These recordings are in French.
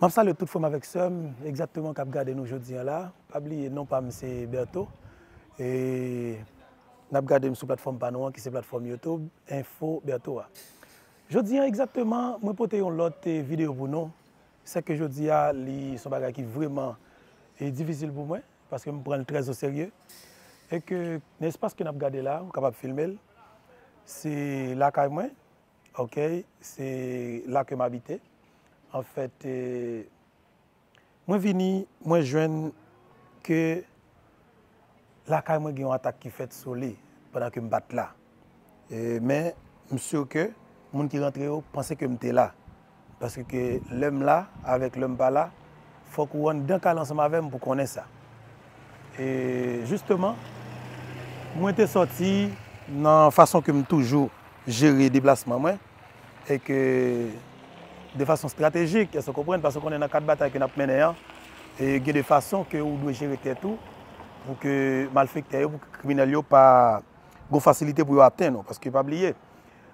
Mam sa le tout fòm avèk sèm, exactement kap gade nou jodi an la. Pabli non pam se Berto. E nap gade m sou platform panou an ki se platform Youtube, info Berto a. Jodi an exactement, mwen pote yon lot videyo pou nou. Se ke jodi a li son bagay ki vreman e difisil pou mwen, paske m pren trez o serye. E ke nespas ke nap gade la, ou kapap filmel, se la kay mwen, ok, se la ke m habite. an fèt, mwen vini, mwen jwen ke lakay mwen gen yon atak ki fèt soli padan ke m bat la. E, men, m sou ke, moun ki rentre yo, panse ke m te la. Paske ke lèm la, avèk lèm pa la, fòk wèn den kal ansèm avèm pou konè sa. E, justeman, mwen te soti nan fason ke m toujou jere deplasman mwen, e ke... de façon stratégique, vous comprenez, parce qu'on est dans quatre batailles que nous menées, hein. et il y a que vous devez gérer tout pour que malfaiteurs, pour les criminels n'aient pas de facilité pour atteindre. Parce que, pas oublier,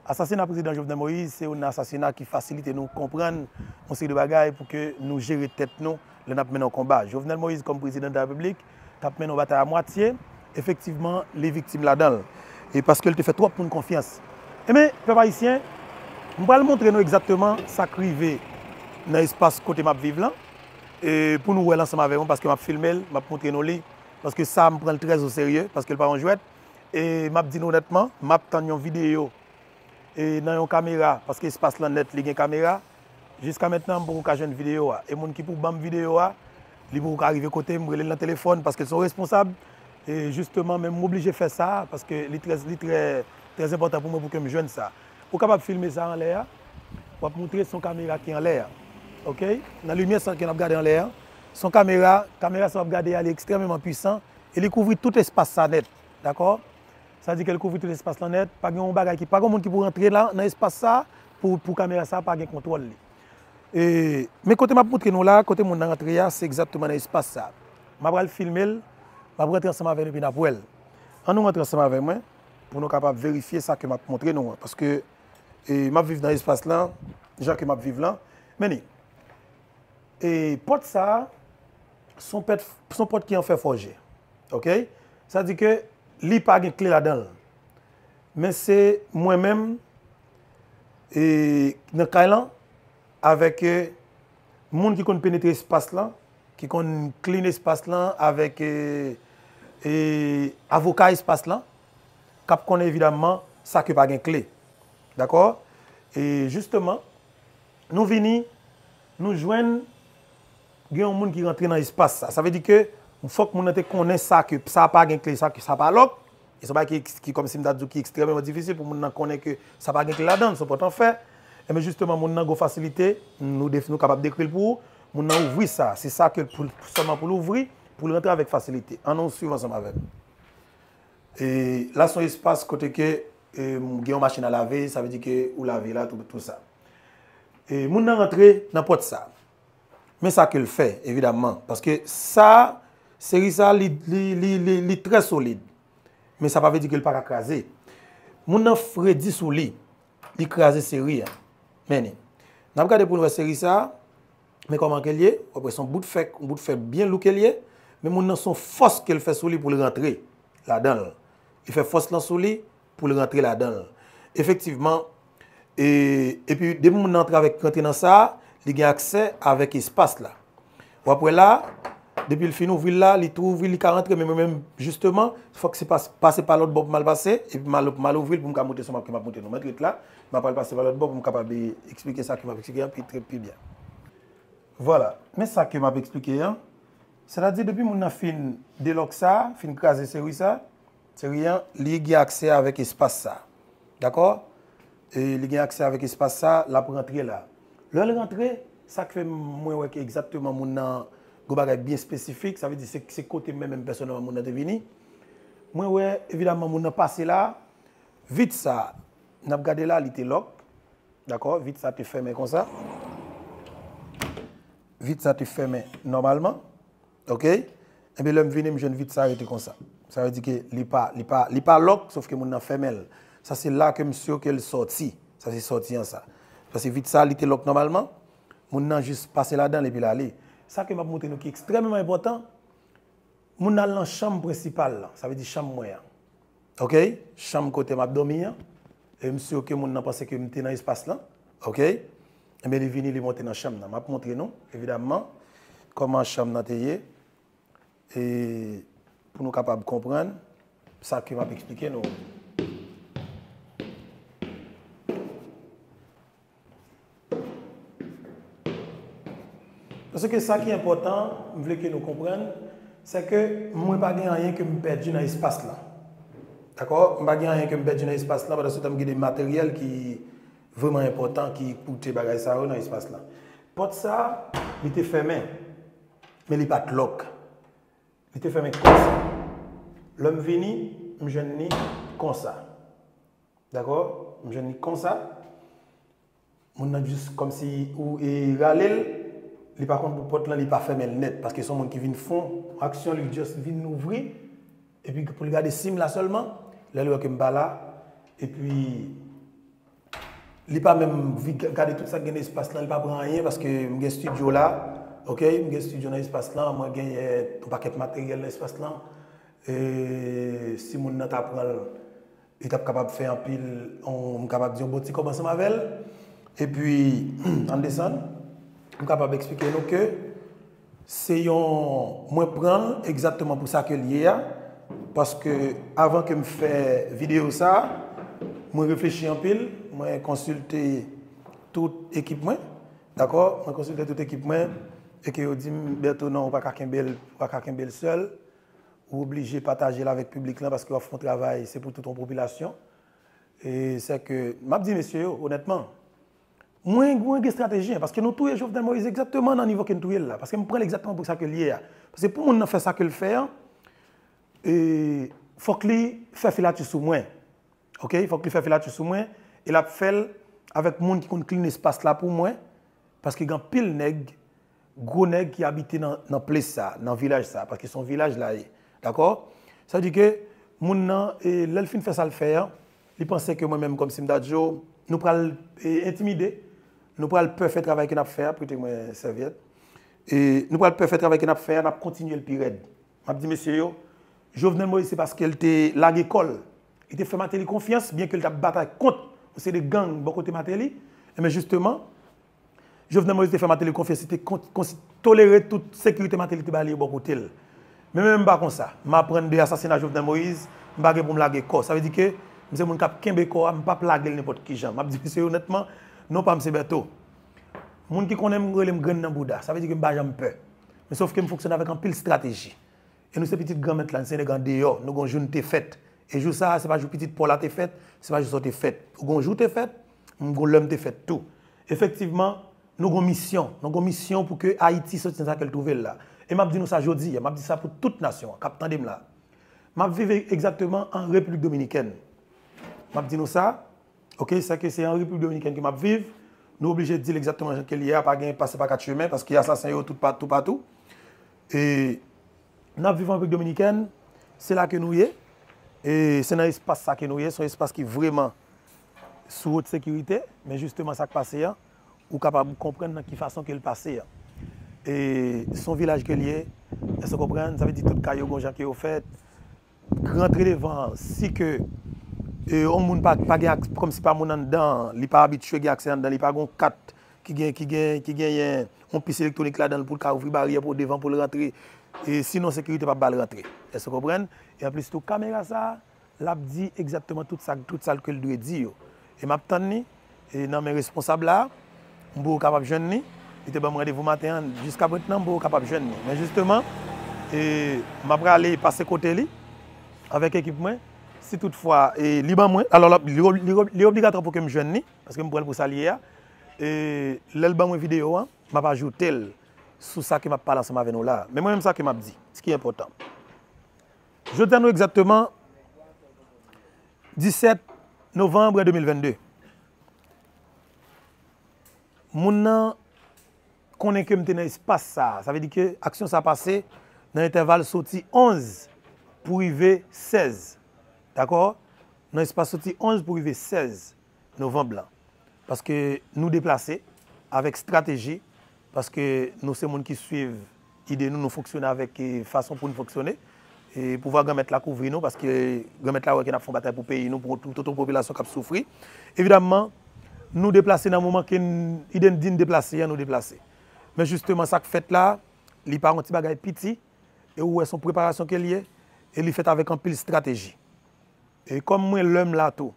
l'assassinat du président Jovenel Moïse, c'est un assassinat qui facilite nous comprendre un série de bagailles pour que nous gérions tête nous, nous en combat. Jovenel Moïse, comme président de la République, a mené une bataille à moitié, effectivement, les victimes là-dedans. Et parce qu'elle te fait trop une confiance. Et mais, peuple haïtien, Mbwa l montre nou exactement sa krive nan espas kote map vive lan. E pou nou wè lan sa ma veyon, paske map filmel, map montre nou li, paske sa m pren l trez ou serye, paske l pa an jwet. E map di nou netman, map tan yon video e nan yon kamera, paske espas lan net li gen kamera, jiska maintenant mbou ka jen video a. E moun ki pou bam video a, li mbou ka arrive kote mbrele nan telefon, paske l son responsable. E justement, mwen m'oblige fè sa, paske li trez important pou mwen pou ke m jwen sa. Êtes capable de filmer ça en l'air, pour montrer son caméra qui est en l'air. OK? Dans la lumière qu'on a regardé en l'air, son caméra, caméra elle est extrêmement puissante. Elle couvre tout l'espace net. D'accord? Ça veut dire qu'elle couvre tout l'espace net. Pas de bagage qui, pas de monde qui peut rentrer là, dans l'espace ça, pour pour caméra ça, pas de contrôle. Et, mais côté m'a montrer nous là, côté mon rentrer c'est exactement dans l'espace ça. Je vais le filmer, vais rentrer ensemble avec nous puis. On nous rentre ensemble avec moi pour nous capables de vérifier ça que m'a montré nous parce que E map viv nan espas lan, jan ke map viv lan. Meni, e pot sa, son, pet, son pot ki an fe forje. Ok? Sa di ke, li pa gen kle la dan. Men se mwen men, e nan kay lan, avek e, moun ki kon penetre espas lan, ki kon klin espas lan, avek e, e, avoka espas lan, kap kon evidamman sa ke pa gen kle. D'accord? Et justement, nous venons, nous joignons des gens qui rentrent dans l'espace. Ça. veut dire que il faut que nous connaisse ça, que ça n'a pas de clé, ça, que ça n'a pas lock. Et c'est pas qui, comme si je qui est extrêmement difficile pour nous connaître que ça n'a pas de clé là-dedans, c'est pourtant faire. Mais justement, nous avons facilité, nous sommes capables d'écrire pour nous, nous ouvrir ça. C'est ça que pour, seulement pour l'ouvrir, pour le rentrer avec facilité. En nous suivant ensemble avec. Et là, son espace, côté que et une machine à laver, ça veut dire que vous lavez là, tout, tout ça. Et moun nan rentre n'importe ça. Mais ça qu'il fait, évidemment. Parce que ça, c'est ça, est très solide. Mais ça ne veut pas dire qu'il ne pas. Moun nan Freddy sous lit, il crase série. Mais, n'a regardé pour nous série ça, mais comment qu'elle est, après son bout de fait, bout de fait bien loup qu'elle est, mais nan son force qu'elle fait sous lit pour le rentrer là-dedans. Il fait force là sous lit, pou rentre la dan. Efektiveman, epi depi moun rentre avèk rentre nan sa, li gen aksè avèk espas la. Ou apre la, depi l fin ouvri la, li tou ouvri, li ka rentre, men men men, justeman, fòk se pase pa lot bo pou mal pase, epi mal ouvri pou m ka monte son map ki map monte nou. Mèt lit la, m apal pase pa lot bo pou m kapab explike sa ki m ap explike an, pi trep pi bien. Voilà, men sa ki m ap explike an, se la di depi moun nan fin delok sa, fin kaze seri sa, c'est rien, il a accès avec espace ça. D'accord Et il a accès avec espace ça, là pour rentrer là. Le rentrer, ça fait moi exactement mon nan bien spécifique, ça veut dire que c'est côté même même personnellement mon devenu. Moi ouais, évidemment mon nan passé là, vite ça, n'a regardé là, il était lock. D'accord Vite ça te fermé comme ça. Vite ça te fermé normalement. OK? Et bien l'homme venu, je vite ça arrêter comme ça. Ça veut dire que n'est pas pas pas lock sauf que mon fermé. Ça c'est là que monsieur qu'elle sorti. Ça c'est sorti en ça. Parce que vite ça il était lock normalement. Moun nan juste passer là-dedans et puis l'aller. Ça que m'a montré nous qui est extrêmement important. Moun nan dans chambre principale, là. ça veut dire chambre moyen. OK? Chambre côté m'a dormi. hein. Et monsieur OK moun nan pense que m'était dans espace là. OK? Et bien il vient il monter dans chambre là. M'a montrer nous évidemment comment chambre nan teye et pour nous capables de comprendre ça que m'a expliqué nous. Parce que ça qui est important, je veux que nous comprenions, c'est que moi, je n'ai pas rien que me perdu dans l'espace là. D'accord? Je n'ai rien que me perdu dans l'espace là, parce que j'ai des matériels qui sont vraiment importants qui coûtent des bagages dans l'espace là. Porte ça, il était fermé, mais il n'est pas lock. Il était fermé comme ça. L'homme venu, je ne comme ça. D'accord? Je ne comme ça. On a juste comme si, ou et râler, li par contre, pour porte là, il pas fermé net parce que son monde qui vient fond, action, lui juste vient ouvrir et puis pour regarder sim là seulement, là il que me là et puis il pas même regarder tout ça dans l'espace là, il pas prend rien parce que j'ai un studio là, OK, j'ai un studio dans l'espace là, moi j'ai un paquet de matériel dans l'espace là et si mon n'a t'apprend il est capable de faire un pile, on est capable de dire bon petit commencer ma velle et puis on descend je suis capable d'expliquer que c'est un moi prendre exactement pour ça que lié parce que avant que me faire vidéo ça moi réfléchis en pile moi consulter toute équipement d'accord moi consulter toute équipement E ke yo di mbeto nan ou pa kaken bel sel, ou oblije pataje la vek publik lan paske wafon travay, se pou touton popilasyon. E se ke, map di mesye yo, honetman, mwen gwen gen stratejen, paske nou touye Jovenel Moïse exactement nan nivou ken touye la, paske mwen pren l'exactement pou sa ke liye ya. Paske pou moun nan fe sa ke l'fer, e, fok li fe filatou sou mwen. Ok, fok li fe filatou sou mwen, e la fel avèk moun ki kon klin espas la pou mwen, paske gen pil neg, gros nèg qui habitent dans dans place ça dans village ça parce que son village là d'accord? Ça dire que mon nan et l'elfine fait ça le faire il pensait que moi même comme Simdadjo nous pral intimider nous prenons le parfait travail que nous avons fait, prêtez-moi serviette. Et nous prenons le parfait travail nous avons fait, nous avons continué le pire. Je dit, monsieur, Jovenel Moïse, c'est parce qu'il était l'école. Il a fait Matéli confiance, bien qu'il ait battu contre c'est des gangs, beaucoup de Matéli. Mais justement, Jovenel Moïse a fait Matéli confiance, c'était tolérer toute sécurité Matéli qui est beaucoup de Mais même pas comme ça. Je prends des assassinats de Jovenel Moïse, je ne pour me laguer corps. Ça veut dire que je suis un cap kembe corps, je ne pas plaguer n'importe qui. Je dis, monsieur, honnêtement, non pas M. Berto. Moun qui connaît me relève grand dans Bouddha, ça veut dire que je n'ai peur. Mais sauf que je fonctionne avec un pile stratégie. Et nous, ces petites grand là, c'est des grands dehors, nous avons jour te fête. Et jour ça, c'est pas jour petite pour la te fête, c'est pas juste te fête. Avons jour te fête, avons l'homme te fête tout. Effectivement, nou gon misyon, nou gon misyon pou ke Haiti sotin sa ke l touvel la. E map di nou sa jodi, map di sa pou tout nasyon, kap tandem la. Map vive exactement an Republik Dominikèn. Map di nou sa, ok, sa ke se an Republik Dominikèn ki map vive, nou oblige di l exactement jan ke li a, pa gen pase pa kat chemen, paske yasasen yo tout patou patou. E nap vive an Republik Dominikèn, se la ke nou ye, e se nan espas sa ke nou ye, son espas ki vreman sou hot sekurite, men justement sa ke pase yan, ou kapab kompren nan ki fason ke l pase ya. E son vilaj ke liye, e se kompren, sa ve di tout kayo gonjan ki yo fet, rentre devan, si ke e, on moun pa, pa gen aks, kom si pa moun an dan, li pa abitue gen aksen an dan, li pa gon kat ki gen, ki gen, ki gen yon, on pis elektronik la dan pou l ka ouvri barye pou devan pou l rentre, e sinon sekirite pa bal rentre. E se kompren, e an plis tou kamera sa, l ap di exactement tout sa, tout sa l ke l dwe di yo. E map tan ni, e nan men responsable la, mbo kapap jwen ni, ite ba m radevou maten an, jiska bretnan mbo kapap jwen ni. Men justeman, e, m apre ale pase kote li, avek ekip mwen, si toutfwa, e, li ban mwen, alor li obligatran pou ke m jwen ni, paske m prel pou salye ya, e, lel ban mwen video an, m ap ajoutel sou sa ki m ap pala sa ma venou la. Men mwen m sa ki m ap di, se ki important. Je ten nou exactement 17 novembre 2022. Mon connaît que dans l'espace ça, ça veut dire que l'action s'est passée dans l'intervalle sorti 11 pour arriver 16. D'accord Dans l'espace sorti 11 pour arriver 16 novembre. Parce que nous déplacer avec stratégie, Paske nou se moun ki suiv ide nou nou foksyone avèk fason pou nou foksyone. E pou vwa gamet la kouvri nou, paske gamet la wè ki nap fon batay pou peyi nou, pou touton popilasyon kap soufri. Evidemman, nous déplacer dans le moment qu'on dit déplacer, nous déplacer. Mais justement, ça que fait là, il part un petit bagage petit, et où est son préparation qu'elle est, et il fait avec un pile stratégie. Et comme moi, l'homme là tout,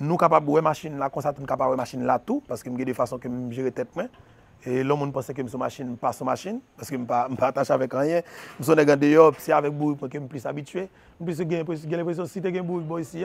nous capables de machine là, comme ça, nous capables de machine là tout, parce que je des façons que je gère tête. Moi. Et l'homme pensait que je suis machine, pas son machine, parce que je ne suis pas attaché avec rien. Je suis un dehors, c'est avec bourg, que je suis plus habitué. Je suis l'impression que si tu es un bourg bon, ici,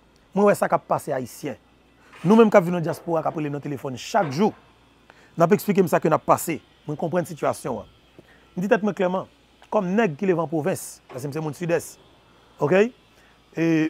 mwen wè sak kap pase Haitien. Nou menm kap vi nan diaspora kap prele nan telefon chak jou. Nap eksplike msa ke nap pase. Mwen kompren situasyon. Mwen ditet mwen kleman, kom neg ki mse moun sud-est. Ok?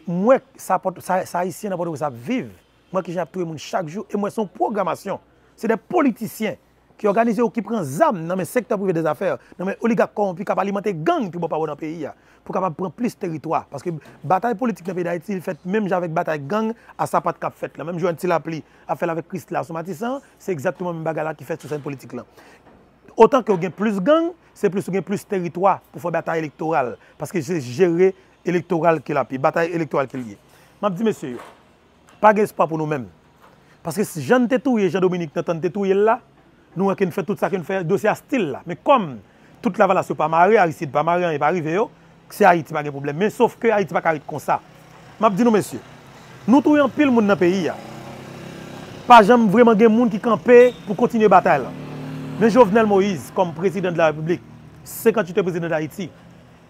Mwen sa Haitien apote wè sa vive, mwen ki jen ap touye moun chak jou, e mwen son programasyon. Se de politisyen ki organize ou ki pren zam nan men sektor privé des affaires, nan men oligak korompi kap alimenter gang pi bo pa wè nan peyi ya, pou kap ap pren plus teritwa. Paske batay politik nan peyi da iti, il fèt mèm javèk batay gang a sapat kap fèt la. Mèm jwen ti la pli a fèl avèk krist la sou matisan, se exactement mèm bagala ki fèt sou sen politik lan. Otan ki ou gen plus gang, se plus ou gen plus teritwa pou fè batay elektoral. Paske se jere elektoral ki la pi, batay elektoral ki liye. Mèm di mèsyo yo, pa gen espoir pou nou mèm. Paske si jan te touye, jan Dominique, nan tan te touye la, nou wè ken fè tout sa ken fè dosya stil la. Mè kom, tout la valasyon pa mare, Aristide pa mare, an y pa arrive yo, se Haiti pa gen problem. Mè sauf ke Haiti pa karit kon sa. Mèm di nou mèsyo, nou touye an pil moun nan peyi ya. Pa jan vreman gen moun ki kampe pou kontinye batay la. Men Jovenel Moïse, kom prezident de la Republik, 58 prezident d'Haïti,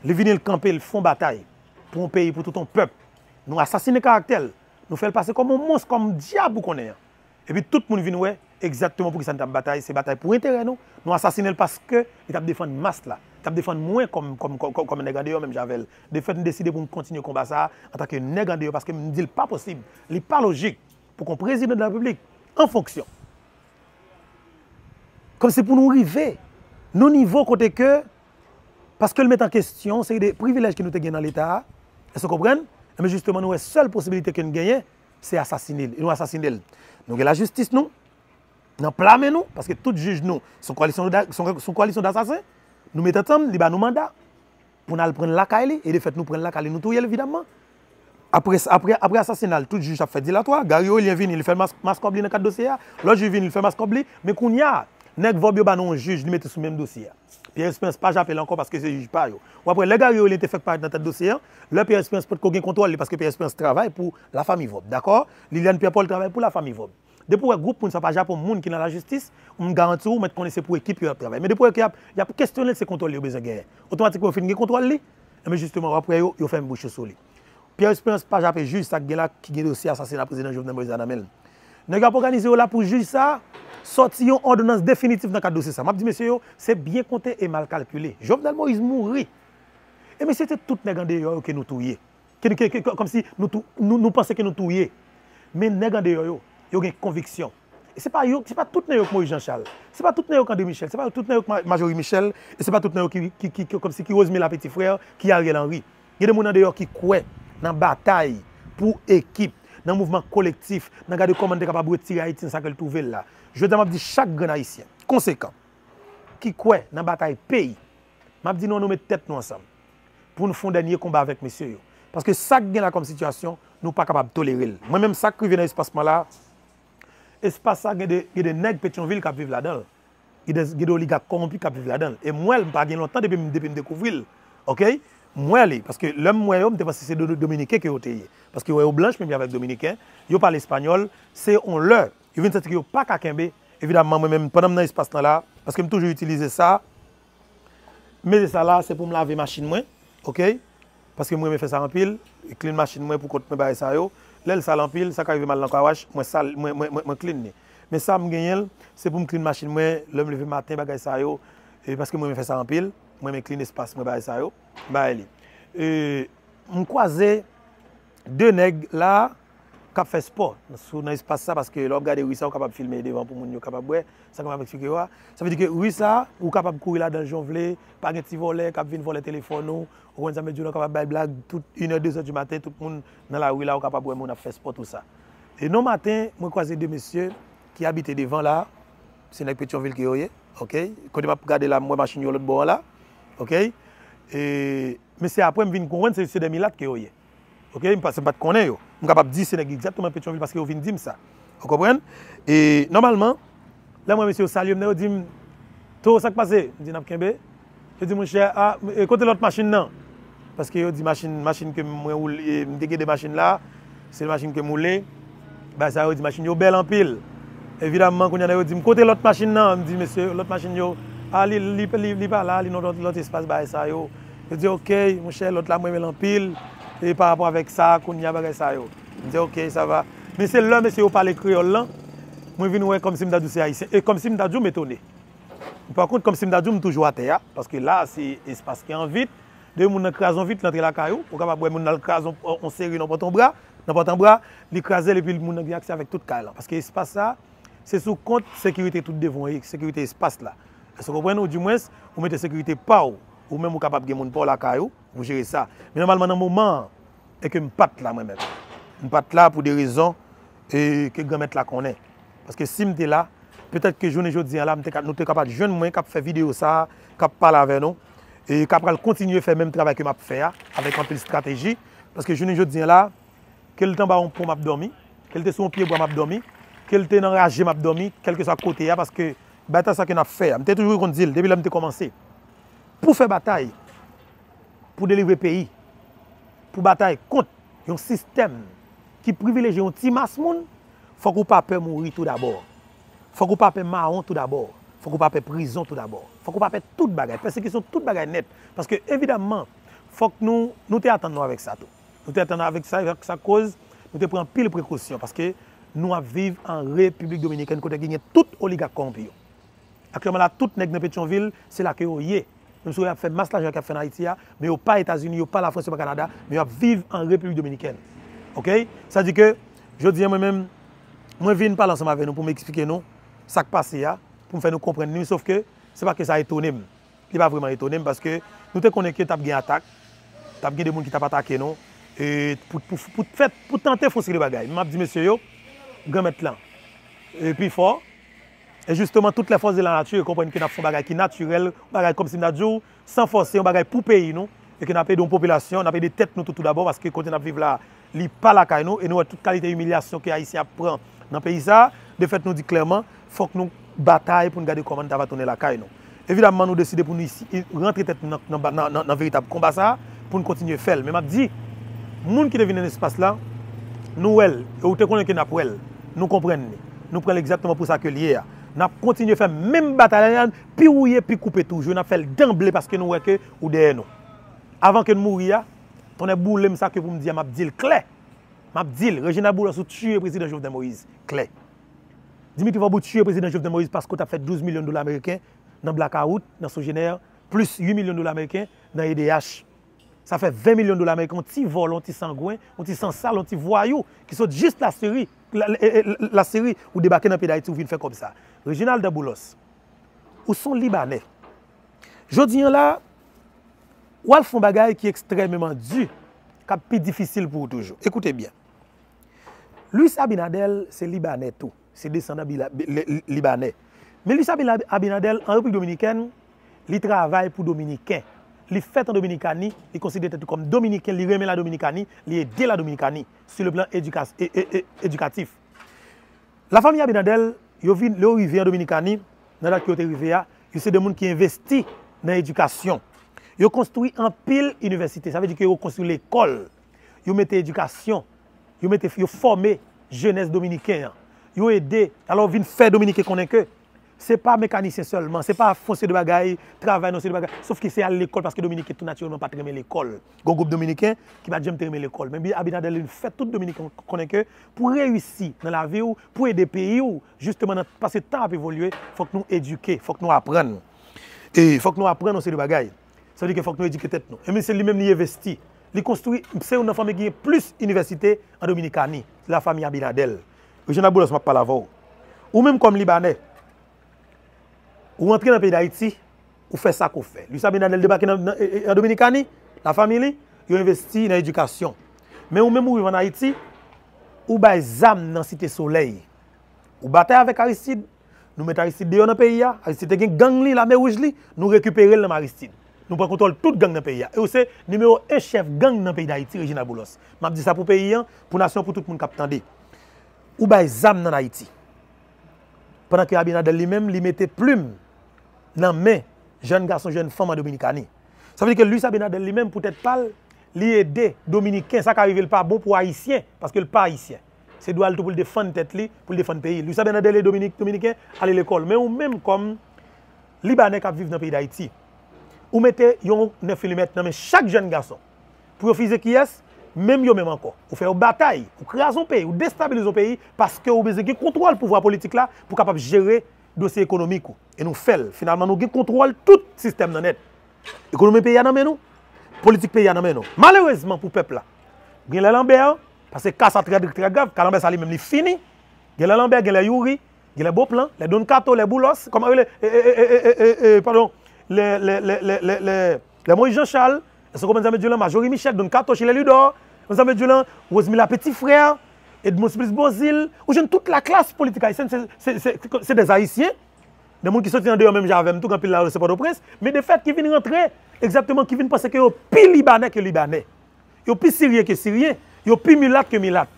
li vini l'kampe, l'fon batay, pou an peyi, pou tout an pep, nou asasine karaktel, nou fèl pase kom moun mons, kom diabou konen. E pi tout moun vini wè, exactement pou ki san tap batay, se batay pou intere nou, nou asasine l paske, li tap defan mast la, tap defan mwen kom negande yo, mèm javel, de fèt nou deside pou m kontinye komba sa, an tak negande yo, paske m di l pa posib, li pa logik, pou kon prezident de la Republik, an fonksyon. Kom se pou nou rive, nou nivou kote ke, paske l met an kestyon, se y de privilej ki nou te gen nan l'Etat, e se kopren, e me justeman nou e sol posibilite ke nou genye, se asasinil, nou asasinil. Nou gen la justis nou, nan plame nou, paske tout juj nou, son koalisyon d'asasin, nou met etam, li ba nou manda, pou nan l pren lakay li, e de fet nou pren lakay li nou touye evidemment. Apre asasinal, tout juj ap fè dilatwa, Gario il y vin, il maskobli nan kat dosye ya, lò juj vin, il fè maskobli, me koun ya, Nèk vòb yo ba nou juj, li mette sou mèm dosye. Pierre Espérance pa japè lankon paske se juj pa yo. Ou gari yo li te fèk paret nan tèt dosye, lè Pierre Espérance pot kò gen kontrol li paske Pierre Espérance travè pou la fami vòb. D'akor? Liliane Pierre-Paul travè pou la fami vòb. Depou wè group moun sa pa japon moun ki nan la justis, moun garanti ou mèt konese pou ekip yo ap travè. Mè depou wè ki ap, y ap kestyon lè se kontrol li yo bezè gè. Otomatik wè fin gen kontrol li, mè justement apre yo, yo fèm bouche sou li. Pierre Espérance pa japè juj sa gen la ki gen dosye asasina prezident Jovenel Moïse Adamel. Nèk ap organize yo la pou juj sa, Soti yon ordonans definitif nan kat dosye sa. Map di mesye yo, se bien konte e mal kalkule. Jovenel Moïse mouri. E mesye te tout negande yo yo ke nou touye. Kom si nou pense ke nou touye. Men negande yo yo, yo gen konviksyon. E se pa tout ne yo k Moïse Jean Charles. Se pa tout ne yo k André Michel. Se pa tout ne yo k Majorie Michel. E se pa tout ne yo ki Ozmi la Petit Frère, ki Ariel Henry. Gede mounan de yo ki kwe nan batay pou ekip, nan mouvment kolektif, nan gade komande kapabou etire Haiti nan sakel touvel la. Je dan map di chak gen haisyen, konsekant, ki kwe nan batay peyi, map di nou nou met tèt nou ansam, pou nou fonde nye komba avèk mesye yo. Paske sak gen la kom situasyon, nou pa kapab toleril. Mwen menm sak krive nan espasman la, espasman gen de neg Petionville kap vive la dan, gen de oliga korompi kap vive la dan, e mwen pa gen lontan depi m dekouvril, ok? Mwen li, paske lèm mwen yo, mte pasi se de Dominike ke yo teye. Paske yo yo blanche, mwen mi avèk Dominike, yo pale espanyol, se on lè, yo vin se teke yo pa kakembe, evidamman mwen mèm, panam nan espas nan la, paske m toujou utilize sa, mèze sa la, se pou m lave machin mwen, ok? Paske mwen mè fè sa anpil, klin machin mwen pou kote mè baye sa yo, Lèl sal anpil, sa ka rive mal nan kawash, mwen sal, mwen, mwen, mwen, mwen klin ni. Men sa m genyel, se pou m klin machin mwen, lèm leve matin bagay sa yo, e, paske mwen mwen fè sa anpil, mwen mwen klin espas mwen bagay sa yo, bagay li. E, mwen kwaze, de neg la, kap fè sport. Sou nan espas sa, paske lò ap gade wisa ou kapap filme devan pou moun yo kapap bwe, sa kapap eksplike yo a. Sa vè di ke wisa, ou kapap la dan jonvle, pa gen ti vole, kap vin vole telefon nou, ou djou nan kapap baye blag, tout 1-2 du maten, tout moun nan la wila ou kapap bwe moun ap sport ou sa. E non maten, mwen kwaze de mesye ki habite devan la, se nek Petionville ki yo ye, ok, kote mwen ap gade la mwen machin yo lot bon la, ok, e, mesye apre mwen vin konwen se. Ok, m pa se m pat konen yo. M kapap di se negi exactement Petionville paske yo vin di m sa. O kompren? E normalman, la mwen mese yo sali yo mne yo di m, to sak pase, ah, m non. di nap kenbe, yo di m chè, non. a, ah, kote lot machin nan. Paske yo di machin, machin ke mwen oule, m deke de machin la, se machin ke m oule, ba sa yo di machin yo bel an pil. Evidemment, koun yana yo di m kote lot machin nan, m di mese, lot machin yo, a li, li, li, li pa la, li non lot, lot espas ba e sa yo. Yo di ok, m chè, lot la mwen mel an pil, E par rapport avèk sa, koun nye bagay sa yo. Mwen se ok, sa va. Lè mè se yo pale kriol lan, mwen vin wè kom si mdadou se haïsè. E kom si mdadou mè tonè. Par kont, kom si mdadou m toujou atè ya. Paske la, se espas ki an vit. De moun nan krazon vit, lantre la kayou. Ou wè moun nan krazon, on seri nan poton bra. Nan poton bra, li krazel epi moun nan gyaksè avèk tout kay lan. Paske espas sa, se sou kont sekirite tout devon yi. Sekirite espas la. Se kompren nou di mwens, ou mette sekirite pa ou. Ou mèm ou kapap gen moun pou la kayou, ou jere sa. Men normalman nan mouman, e ke m pat la mwen mèm. M pat la pou de rezon, e ke gwa mèt la konen. Paske si m te la, petèk ke jounen joun diyan la, nou te kapat joun mwen kap fè video sa, kap pala avè nou, e kap pral kontinye fè mèm travè ke m ap fè ya, avèk an pèl strategi, paske jounen joun diyan la, kel tan ba on pou m ap domi, kel te sou m piye bo m ap domi, kel te nan reage m ap domi, kel ke sa kote ya, paske bata sa ke n ap fè ya. M te toujou yon dil, debi la m te komanse. pou fè batay, pou delivre peyi, pou batay kont yon sistem ki privileje yon ti mas moun, fòk ou pape mouri tout d'abord. Tout d'abord. Fòk ou pape prison tout d'abord. Fòk ou pape tout bagay. Persekisyon tout bagay net. Paske evidamman, fòk nou, nou te atan nou avèk sa tou. Nou te atan nou avèk sa, avèk sa koz, nou te pren pil prekosyon. Paske nou aviv an Republik Dominikèn kote genye tout oligak kompi yo. Aklèman la tout nek ne Petionville, se la ke yo ye. Mwen sou yon ap fè mas la jè kap fè nan Haiti ya, mè yo pa Etats-Unis, yo pa la France, yo pa Kanada, mè yo ap viv an Republik Dominikèn. Ok? Sa di ke, jò diyen mwen mèm, mwen vin pal ansama vè nou pou mè ekspike nou, sak pase ya, pou mwen fè nou kompren nou, sauf ke, se pa ke sa etonem. Li pa vreman etonem, paske nou te konen ke tap gen atak, tap gen de moun ki tap atake nou, et pou fèt, pou tante fòsri le bagay. Mwen ap di mèsyo yo, gè mèt lan. Et pi fò, Et justement, toutes les forces de la nature comprennent que nous un bagage qui est naturel, un bagage comme si nous avons sans forcer, un bagage pour pays nous, et que nous avons une population, nous avons des têtes nous tout, d'abord, parce que quand nous vivons là, il pas la caille nous, et nous avons toute qualité d'humiliation que Haïti apprend dans le pays ça. De fait, nous dit clairement, il faut que nous bataillons pour nous garder comment nous va tourner la caille nous. Évidemment, nous décidons pour nous rentrer tête dans le véritable combat ça, pour nous continuer à faire. Mais je dis, les gens qui viennent dans l'espace là, nous, et nous connaissons nous comprenons. Nous prenons exactement pour ça que lié. N ap kontinye fè mèm batalyan, pi ouye, pi koupe toujou. N ap fèl demble paske nou wèke ou deyè nou. Avan ke nou mouri ya, tonè bou lèm sa ke pou m diya m ap dil kle. M ap dil, Regina Boulos ou tchouye prezident Jovenel Moïse. Kle. Dimitri Vabou tchouye prezident Jovenel Moïse paske ou ta fè 12 milyon dola Ameriken nan Blackout, nan Sogener, plus 8 milyon dola Ameriken nan EDH. Sa fè 20 milyon dola Ameriken, ti vol, ti sangwen, ti sansal, ti voyou, ki sot jist la seri, la seri ou debake nan pedaïti ou vin fè kom sa. Reginald Daboulos, ou son Libanè, jodi yon la, wal fon bagay ki ekstremèman du, kap pi difisil pou toujou. Ekoute bien. Louis Abinadel, se Libanè tou, se descendant Libanè. Men Louis Abinadel, an Republik Dominikèn, li travay pou Dominikèn. Li fèt an Dominikani, li konside tètou kom Dominikèn, li remè la Dominikani, li edè la Dominikani, su le plan edukatif. La fami Abinadel, yo vi le Dominikani, nan la ki yo te rive ya, yo se de moun ki investi nan edukasyon. Yo konstoui an pil universite, sa ve di ki yo konstoui l'ekol, yo mette edukasyon, yo forme jenese Dominiken, yo ede, alo vin fè Dominiken konen ke, Se pa mekanisyen solman, se pa fonse de bagay, travay non se de bagay, sof ki se al l'ekol, paske Dominikè tout naturelman pa treme l'ekol. Gon Dominikè, ki pa jem treme l'ekol. Men bi Abinadel, fè tout Dominikè konen ke, pou reyusi nan la ve ou, pou ede peyi ou, justeman nan pase tan ap evolue, fòk nou eduke, fòk nou apren. E fòk nou apren nou se de bagay. Sa di ke fòk nou edike tet nou. E men se li men li investi. Li konstoui, se ou nan fami ki plus universite an Dominikani. La fami Abinadel. Abou la smap palavou. Ou menm kom Libanè. Ou rentre nan peyi d'Haïti, ou fè sa kou fè. Luis Abinadel debake nan Dominikani, la fami li, yo investi nan edukasyon. Men ou menm ou yon Haïti, ou bay zam nan site soleil. Ou batè avèk Aristide, nou met Aristide nan peyi ya, Aristide gen gang li, la mè ouj li, nou rekupere l nan Aristide. Nou pren kontrol tout gang nan peyi ya. E ou se, numero e chef gang nan peyi d'Haïti, Regina Boulos. Map di sa pou peyi ya, pou nasyon pou tout moun kap tande. Ou bay zam nan Haïti. Pendan ki Abinadel li menm, li mette plume nan men, jen garson, jen fom an Dominikani. Sa vè di ke Luis Abinadel tèt pal, li ede Dominiken, sa ka arrive l pa bon pou Haïtien, paske l pa Haïtien. Se do al tou pou l defan tèt li, pou l defan peyi. Luis Abinadel li Dominiken, ale l ekol. Men ou menm kom Libanè kap vive nan peyi d'Haïti. Ou mette yon 9 mm nan men chak jen garson. Pou yo fize ki yes, menm yo menm anko. Ou fe yo batay, ou kreazon peyi, ou destabilizon peyi, paske ou beze ki kontrol pouvoi politik la, pou kapap jere dosye ekonomikou. E nou fel, finalman nou ki kontrol tout sistem nan net. Ekonomi peyi an anmen nou, politik peyi an anmen nou. Malerezman pou pepl la, gen lè Lambert, pase kasa tre gav, ka Lambert sa li menm li fini, gen lè Lambert, gen lè Youri, gen lè Boplan, lè Don Kato, lè Boulos, koman lè, e, e, e, pardon, Le Moïse Jean-Charles, se komen zame djoulan Majori Michel, Don Kato, Chile Ludor, zame djoulan Rosmila Petit Frère, Edmond Siblis Bozil, ou jen tout la klas politika Haitien, se des Haitien, de moun ki soti an deyo menm javem, tout kan pil la sepa do prens, me de fet ki vin rentre, exactement ki vin pase ke yo pi Libanè ke Libanè, yo pi Syrie ke Syrie, yo pi Milat ke Milat,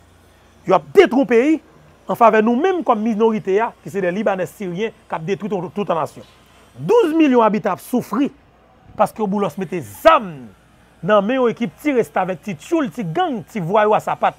yo ap detrou peyi, an fave nou menm kom minorite ya, ki se de Libanè Syrien, kap detrou tout an asyon. 12 milyon habitat soufri paske ou boulos mette zam nan men yo ekip ti resta vek ti tchoul, ti gang, ti voyo a sapat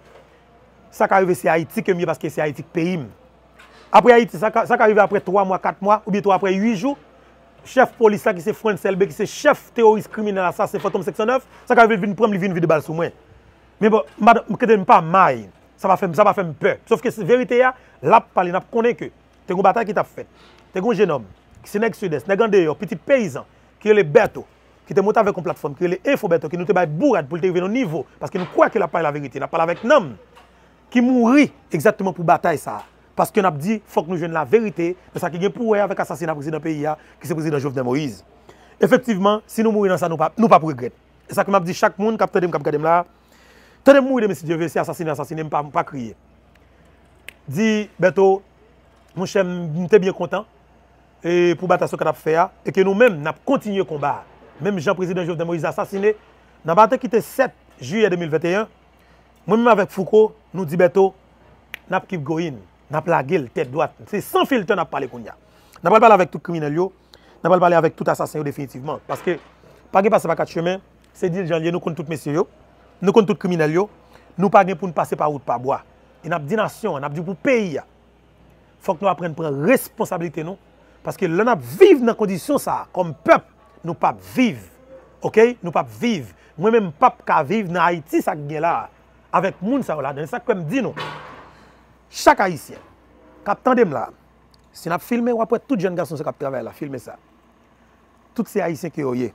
sa ka arrive se Haiti ke miye paske se Haiti ke peyim. Apre Haiti, sa ka arrive apre 3 mwa, 4 mwa, ou bieto apre 8 jou, chef polisa ki se French Selbe, ki se chef teorist kriminal sa, se Fotom 609, sa ka arrive vin prom li vin vide bal sou mwen. Men bon, mwen kete m pa may, sa va fèm pe. Sof ke se verite ya, lap pali nap konen ke, te goun batay ki tap fèt, te goun jenom, ki se nek sud-est, nek an deyo, piti peyizan, ki yo le beto, ki te mouta vek kon platform, ki yo le info beto, ki nou te bay bourad pou te rive nou nivou, paske nou kwa ke la paye la verite, la paye la vek nam, ki mouri, ekzatman pou batay sa, paske nap di, fok nou jwen la verite, pe sa ki gen pou wey avek asasina prezident peyi ya, ki se prezident Jovden Moïse. Efektiveman, si nou mouri nan sa, nou pa pou regret. E sa ki map di, chak moun, kap tedem, kap kadem la, tedem mouri de mesi Djeve, si asasine, asasine, mpa kriye. Di, beto, moun chè E pou batasyon kat ap fè ya, e ke nou mèm nap kontinye komba. Mèm Jean-Président Jovden Moïse nan batè ki te 7 juye 2021, mèm avèk Foucault, nou di beto, nap kip goyin, nap la gil, tèt doat, se san filte nap pale koun ya. Nap pale pale avèk tout kriminal yo, nap pale pale avèk tout asasin yo definitivman. Paske, pa gen pase pa kat chemen, se di janlye nou kon tout mesye yo, nou kon tout kriminal yo, nou pa gen pou nou pase pa wout pa boa. E nap di nasyon, nap di pou peyi ya. Fok nou apren pren responsabilite nou, Paske lè nap viv nan kondisyon sa, kom pep, nou pap viv. Ok? Nou pap viv. Mwen men pap ka viv nan Haiti sak gen la, avèk moun sa ou la, den sak kwen di nou. Chak Haitien, kap tendem la, si nap filme, wapwè tout jen gason se kap travè la, filme sa. Tout se Haitien ki oye.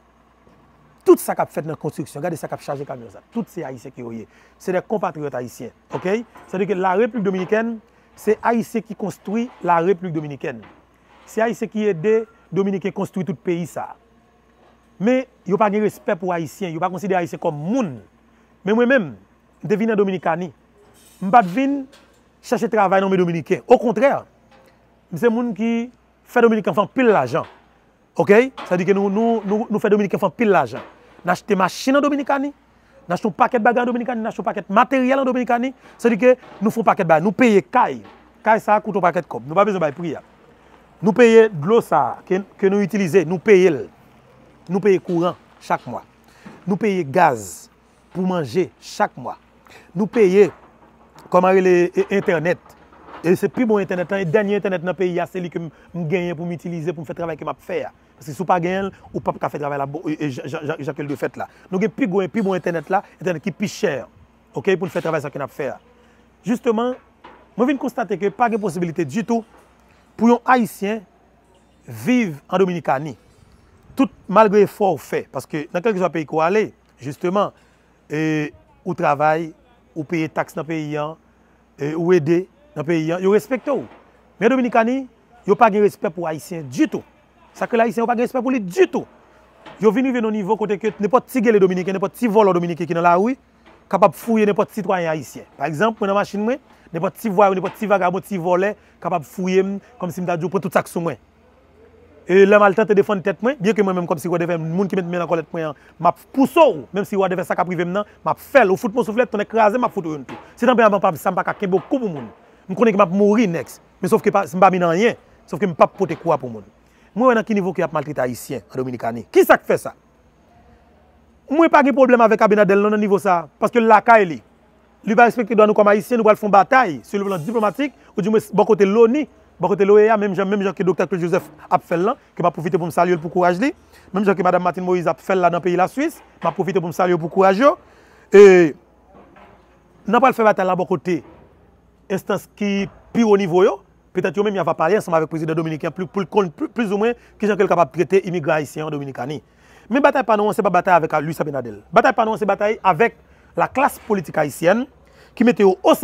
Tout sa kap fèt nan konstruksyon, gade sa kap chaje kamyon sa. Tout se Haitien ki oye. Se de kompatriot Haitien. Ok? De ke la Republik Dominikèn, se Haitien ki konstoui la Republik Dominikèn. Se Haitien ki ede, Dominikè konstoui tout peyi sa. Me, yo pa gen respect pou Haitien, yo pa konsidere Haitien kom moun. Men mwen men, devine Dominikani. Mbat vin, chache travay nan mwen Dominikè. Au kontrèr, mse moun ki fè Dominikè fan pil l'ajan. Ok? Sa di ke nou fè Dominikè fan pil l'ajan. Nachete machin nan Dominikani, nachete paket bagan nan Dominikani, nachete paket materyal nan Dominikani, sa di ke nou fò paket bagan. Nou peye kay. Kay sa koutou paket kop. Nou pa bezon bay priya. Nou peye glo sa ke nou itilize, nou peye l. nou peye kouran chak mwa. Nou peye gaz pou manje chak mwa. Nou peye komare le internet. E se pi bon internet an, e denye internet nan peyi a, se li ke m genyen pou m itilize pou m fè travè ke m ap fè ya. Se sou pa genyen, ou pa pou ka fè travè la, e jakel de fèt la. Nou gen pi bon internet la, internet ki pi chèr, ok, pou m fè travè sa ke m ap fè ya. Justeman, m vin konstate ke pa gen posibilite di tout pou yon haisyen vive an Dominikani. Tout malgré ou fè, paske nan kelke jwa peyi kou ale, justeman, ou travay, ou peye taks nan peyi an, e, ou ede nan peyi an, yo respekte ou. Men Dominikani, yo pa gen respect pou Haitien du tout. Sakre la Haitien, yo pa gen respect pou li du tout. Yo vini ven nou nivou kote ke ne pot ti gele Dominikè, ne pot ti volo Dominikè ki nan la oui, kapap fouye ne pot ti troyen Haitien. Par exemple, mwen nan machin mwen, ne pot ti voye, ne pot ti vagabon, ti vole, kapap fouye m, kom si mta djou pou tout sak sou mwen. Lè mal tante defon tet mwen, bie ke mwen mèm kom si wadeve moun ki met mè nan kolet mwen, map pousou, mèm si wadeve sak aprive mnen, map fel, ou fout mou souflet, ton ekraze, map fout ou yon tout. Se tan pe yon pa, sa mpa ka kebo kou pou moun. M konen ki m ap mouri next. Men sof ke m pa mi nan yen. Sof ke m pa pote kwa pou moun. Mwen wè nan ki nivou ki ap maltrite Haitien an Dominikani. Ki sa k fè sa? Mwen pa gen problem avèk Abinadel nan nivou sa. Paske laka e li. Li pa respekti do an nou kom Haitien nou wè l foun batay. Se lè vè lan diplomatik. Ou di mwen bokote loni. Bokote lo e ya. Mèm jan ki Dr. Claude Joseph ap fèl lan. Ke m ap profite pou m salye l pou kouraj li. Mèm jan ki Madame Martine Moïse ap fèl la nan peyi la Suisse. M ap profite pou m salye l pou kouraj yo. E nan pa l fè batay la bokote Estans ki pi ou nivou yo, petat yo men mi ava pale ansama vek prezident Dominikyan pou l kon plus ou mwen ki jan ke l kapap trete imigra Haitien Dominikani. Men batay panon se ba batay avek Louis Sabinadel. Batay panon se batay avek la klas politik Haitien ki mette yo o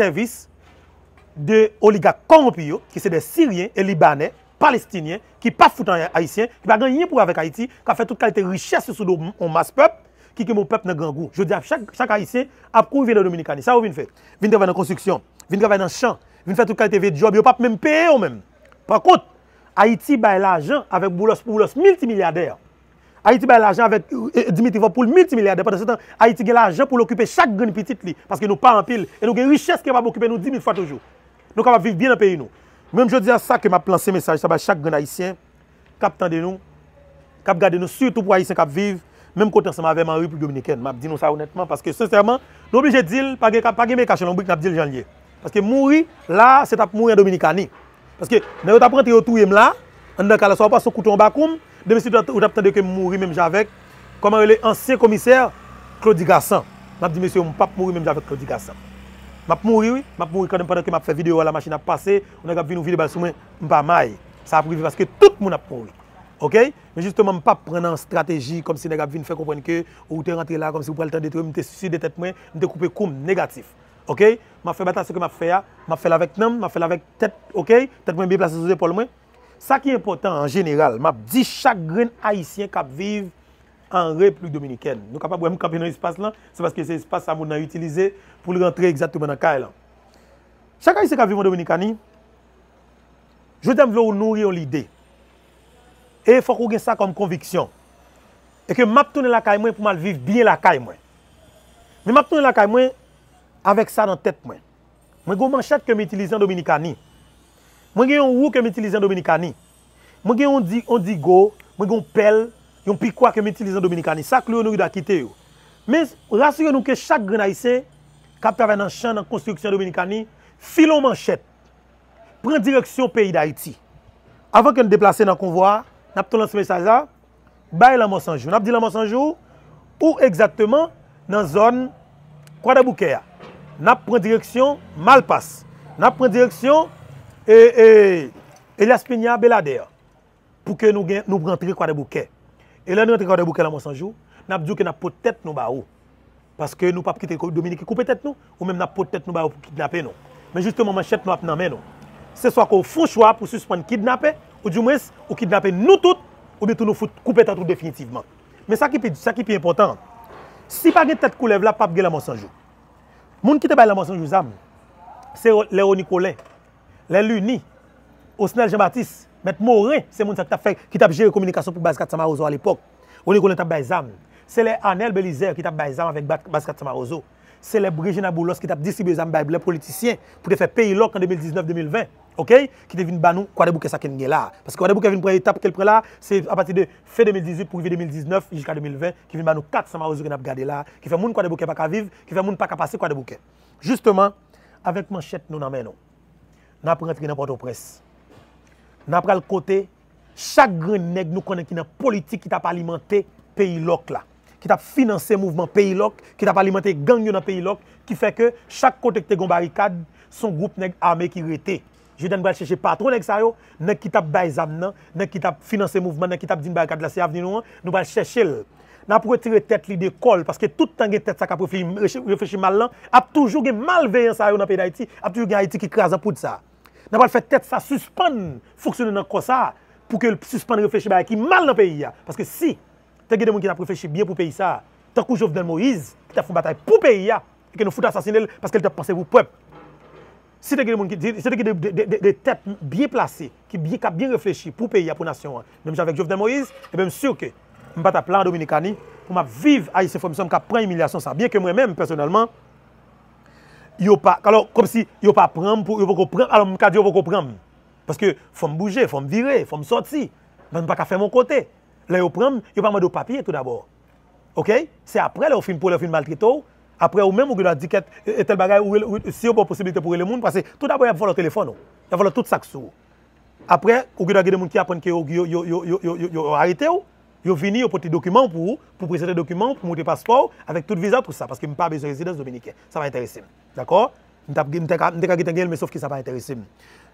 de oliga korompi yo, ki se de Syrien e Libanè, Palestinien, ki pa foutan Haitien, ki pa ganyen pou avek Haiti, ka fe tout kalite richesse sou do on mas pep, ki ke mou pep nan gangou. Je di ap chak Haitien ap kou vin nan Dominikani. Sa ou vin fe? Vin te vè nan konstruksyon. Vin travay nan chan, vin fè tout kalite ve job, yo pap mèm peye yo mèm. Par kout, Haiti bay l'ajan avèk boulos boulos multimilliardèr. Haiti bay l'ajan avèk Dimitri Vopoul multimilliardèr. Patan se tan, Haiti gen l'ajan pou l'okupè chak geni pitit li. Paske nou pa anpil, e nou gen richès ke wap okupè nou 10.000 fwa toujou. Nou kapap viv bien an peyi nou. Mèm jò di a sa ke m ap lansè mesaj, sa bay chak geni Haitien, kap tande nou, kap gade nou, surtout pou Haitien kap viv, mèm kote anseman avèm an rupl Dominikèn. M ap di nou sa honètman, paske sensèrman, nou oblige dil, pagè mè kache lombrik, nap dil jan liye. Paske mouri, la, se tap mouri an Dominikani. Paske, nan yo tap rente yo touye m la, an dan kala so pa sou kouton bakoum, deme si yo tap tende ke mouri menm javek, koman yo le ansyen komiser, Claudie Gassan. Map di mesyo, m pap mouri menm javek Claudie Gassan. Map mouri, map mouri kade m padan ke map fe video la machin ap pase, ou nan gap vi nou vide bal soumen, m pa may. Sa ap privi paske tout moun ap mouri. Ok? Men justement, m pap prenen strategi, kom si nan gap vi nou fe kompren ke, ou te rentre la, kom si ou pral ten detwe, m te suicide tet mwen, m te koupe koum negatif. Ok, ma fè bata se ke ma ya, ma fè la vek nam, ma fè la vek tèt, ok, tèt mwen bi plase sou zepol mwen. Sa ki important en general, ma di chak gren haisyen kap viv en replik dominiken. Nou kapap wè mou kapi nan espas lan, se paske se espas sa moun nan utilize pou li rentre exaktoumen nan kay lan. Chak haisyen kap viv an dominikani, jwè tem vlo ou nou yon lide. E fòk ou gen sa kom konviksyon. E ke map tounen la kay mwen pou mal viv bien la mwen. Me map tounen la kay mwen, avèk sa nan tèt mwen. Mwen gò manchet ke mè itilizan Dominikani. Mwen gen yon wou ke mè itilizan Dominikani. Mwen gen yon di gò, mwen gen yon pi kwa ke metilizan Dominikani. Sa klo yon nou yon da kite yo. Men, rassure nou ke chak gren haisyen, kap travè nan chan nan konstruksyon Dominikani, filon manchet, pren direksyon peyi da Haiti. Avan ke nou deplase nan konvoi, nap ton lansme mesaj la, bay la monsanjou. Nap di la monsanjou, ou ekzakteman nan zon kwa da bouke ya. Nap pren direksyon Malpas. Nap pren direksyon e, e, Elias Peña Belader. Pou ke nou, gen, nou pren kwa de bouke. E la nou rentre kwa de bouke la monsanjou, nap djou ke nap potet nou ba ou. Paske nou pap kite Dominiki koupe tet nou, ou menm nap potet nou ba ou pou kidnape nou. Men justeman manchet nou ap nanmen nou. Se swa kou foun chwa pou suspon kidnape, ou djou mwes, ou kidnape nou tout, ou bitou nou foute koupe tet ou definitivman. Men sa ki pi important, si pa gen tet koulev la, pap gen la monsanjou. Moun ki te bay la monsanjou zam, se le Roni Kolin, le Luni, Osnel Jean-Baptiste, Met Morin, se moun sa ki tap jere komunikasyon pou Baskat Samaroso al epok. Roni Kolin tap bay zam. Se le Anel Belizer ki tap bay zam avèk Baskat Samaroso. célèbre Regina Boulos qui t'a distribué les Bible, les politiciens, pour faire payer l'OC en 2019-2020. OK? Qui te vient de nous, quoi de bouquet ça qui est là. Parce que quoi de bouquet vient prendre étape qu'elle prend là, c'est à partir de fin 2018 pour 2019 jusqu'à 2020, qui vient de nous 400 maouzes qu'on a gardé là, qui fait moun quoi de bouquet pas vivre, qui fait moun pas passer quoi de bouquet. Justement, avec manchette nous n'amène nous. N'a pas rentrer dans. N'a pas le côté chaque grand nègre nous connaît qui dans politique qui t'a alimenté pays loc là qui t'a financé mouvement pays loc, qui t'a alimenté gang dans pays loc, qui fait que chaque côté que tu barricade, son groupe nèg armé qui rete. Je donne pas chercher patron nèg ça yo, nèg qui t'a bail zam nan, nèg qui t'a financé mouvement, nèg qui t'a dit barricade là c'est avenir nous, nous va chercher. N'a pour retirer tête li d'école parce que tout temps tête ça qu'a réfléchir mal là, a toujours gen malveillance ça yo dans pays d'Haïti, a toujours gen Haïti qui crase pour ça. N'a pas fait tête ça suspendre fonctionner dans comme ça pour que suspendre réfléchir qui mal dans pays parce que si te gen de moun ki ta réfléchi bien pour pays ça. Tant que Jovenel Moïse qui t'a fait bataille pour pays et que nous fout assassiner parce qu'elle t'a pensé pour peuple. Si te gen de moun qui si te gen de, têtes bien placées qui bien qui bien réfléchi pour pays pour nation. Même avec Jovenel Moïse, et bien sûr que je pas ta plan dominicani pour vivre haïtien faut me qui prend humiliation ça bien que moi même personnellement yo pas alors comme si yo pas prendre pour yo pas prendre alors dire yo pas prendre parce que faut me bouger, faut me virer, faut me sortir. Je ne pas faire mon côté. Là, ils prennent, ils pas de papier tout d'abord. OK C'est après, là, film pour le film maltraité. Après, ou même, vous avez dit que tel bagage, si vous avez possibilité pour le monde, parce que tout d'abord, il a le téléphone. Il a tout ça sous. Après, vous avez des gens qui apprennent que vous avez arrêté. Vous venez pour des documents pour pour présenter des documents, pour monter passeport, avec tout visa, tout ça, parce que je pas besoin de résidence dominicaine. Ça va intéresser. D'accord? Je n'ai mais sauf que ça va intéresser.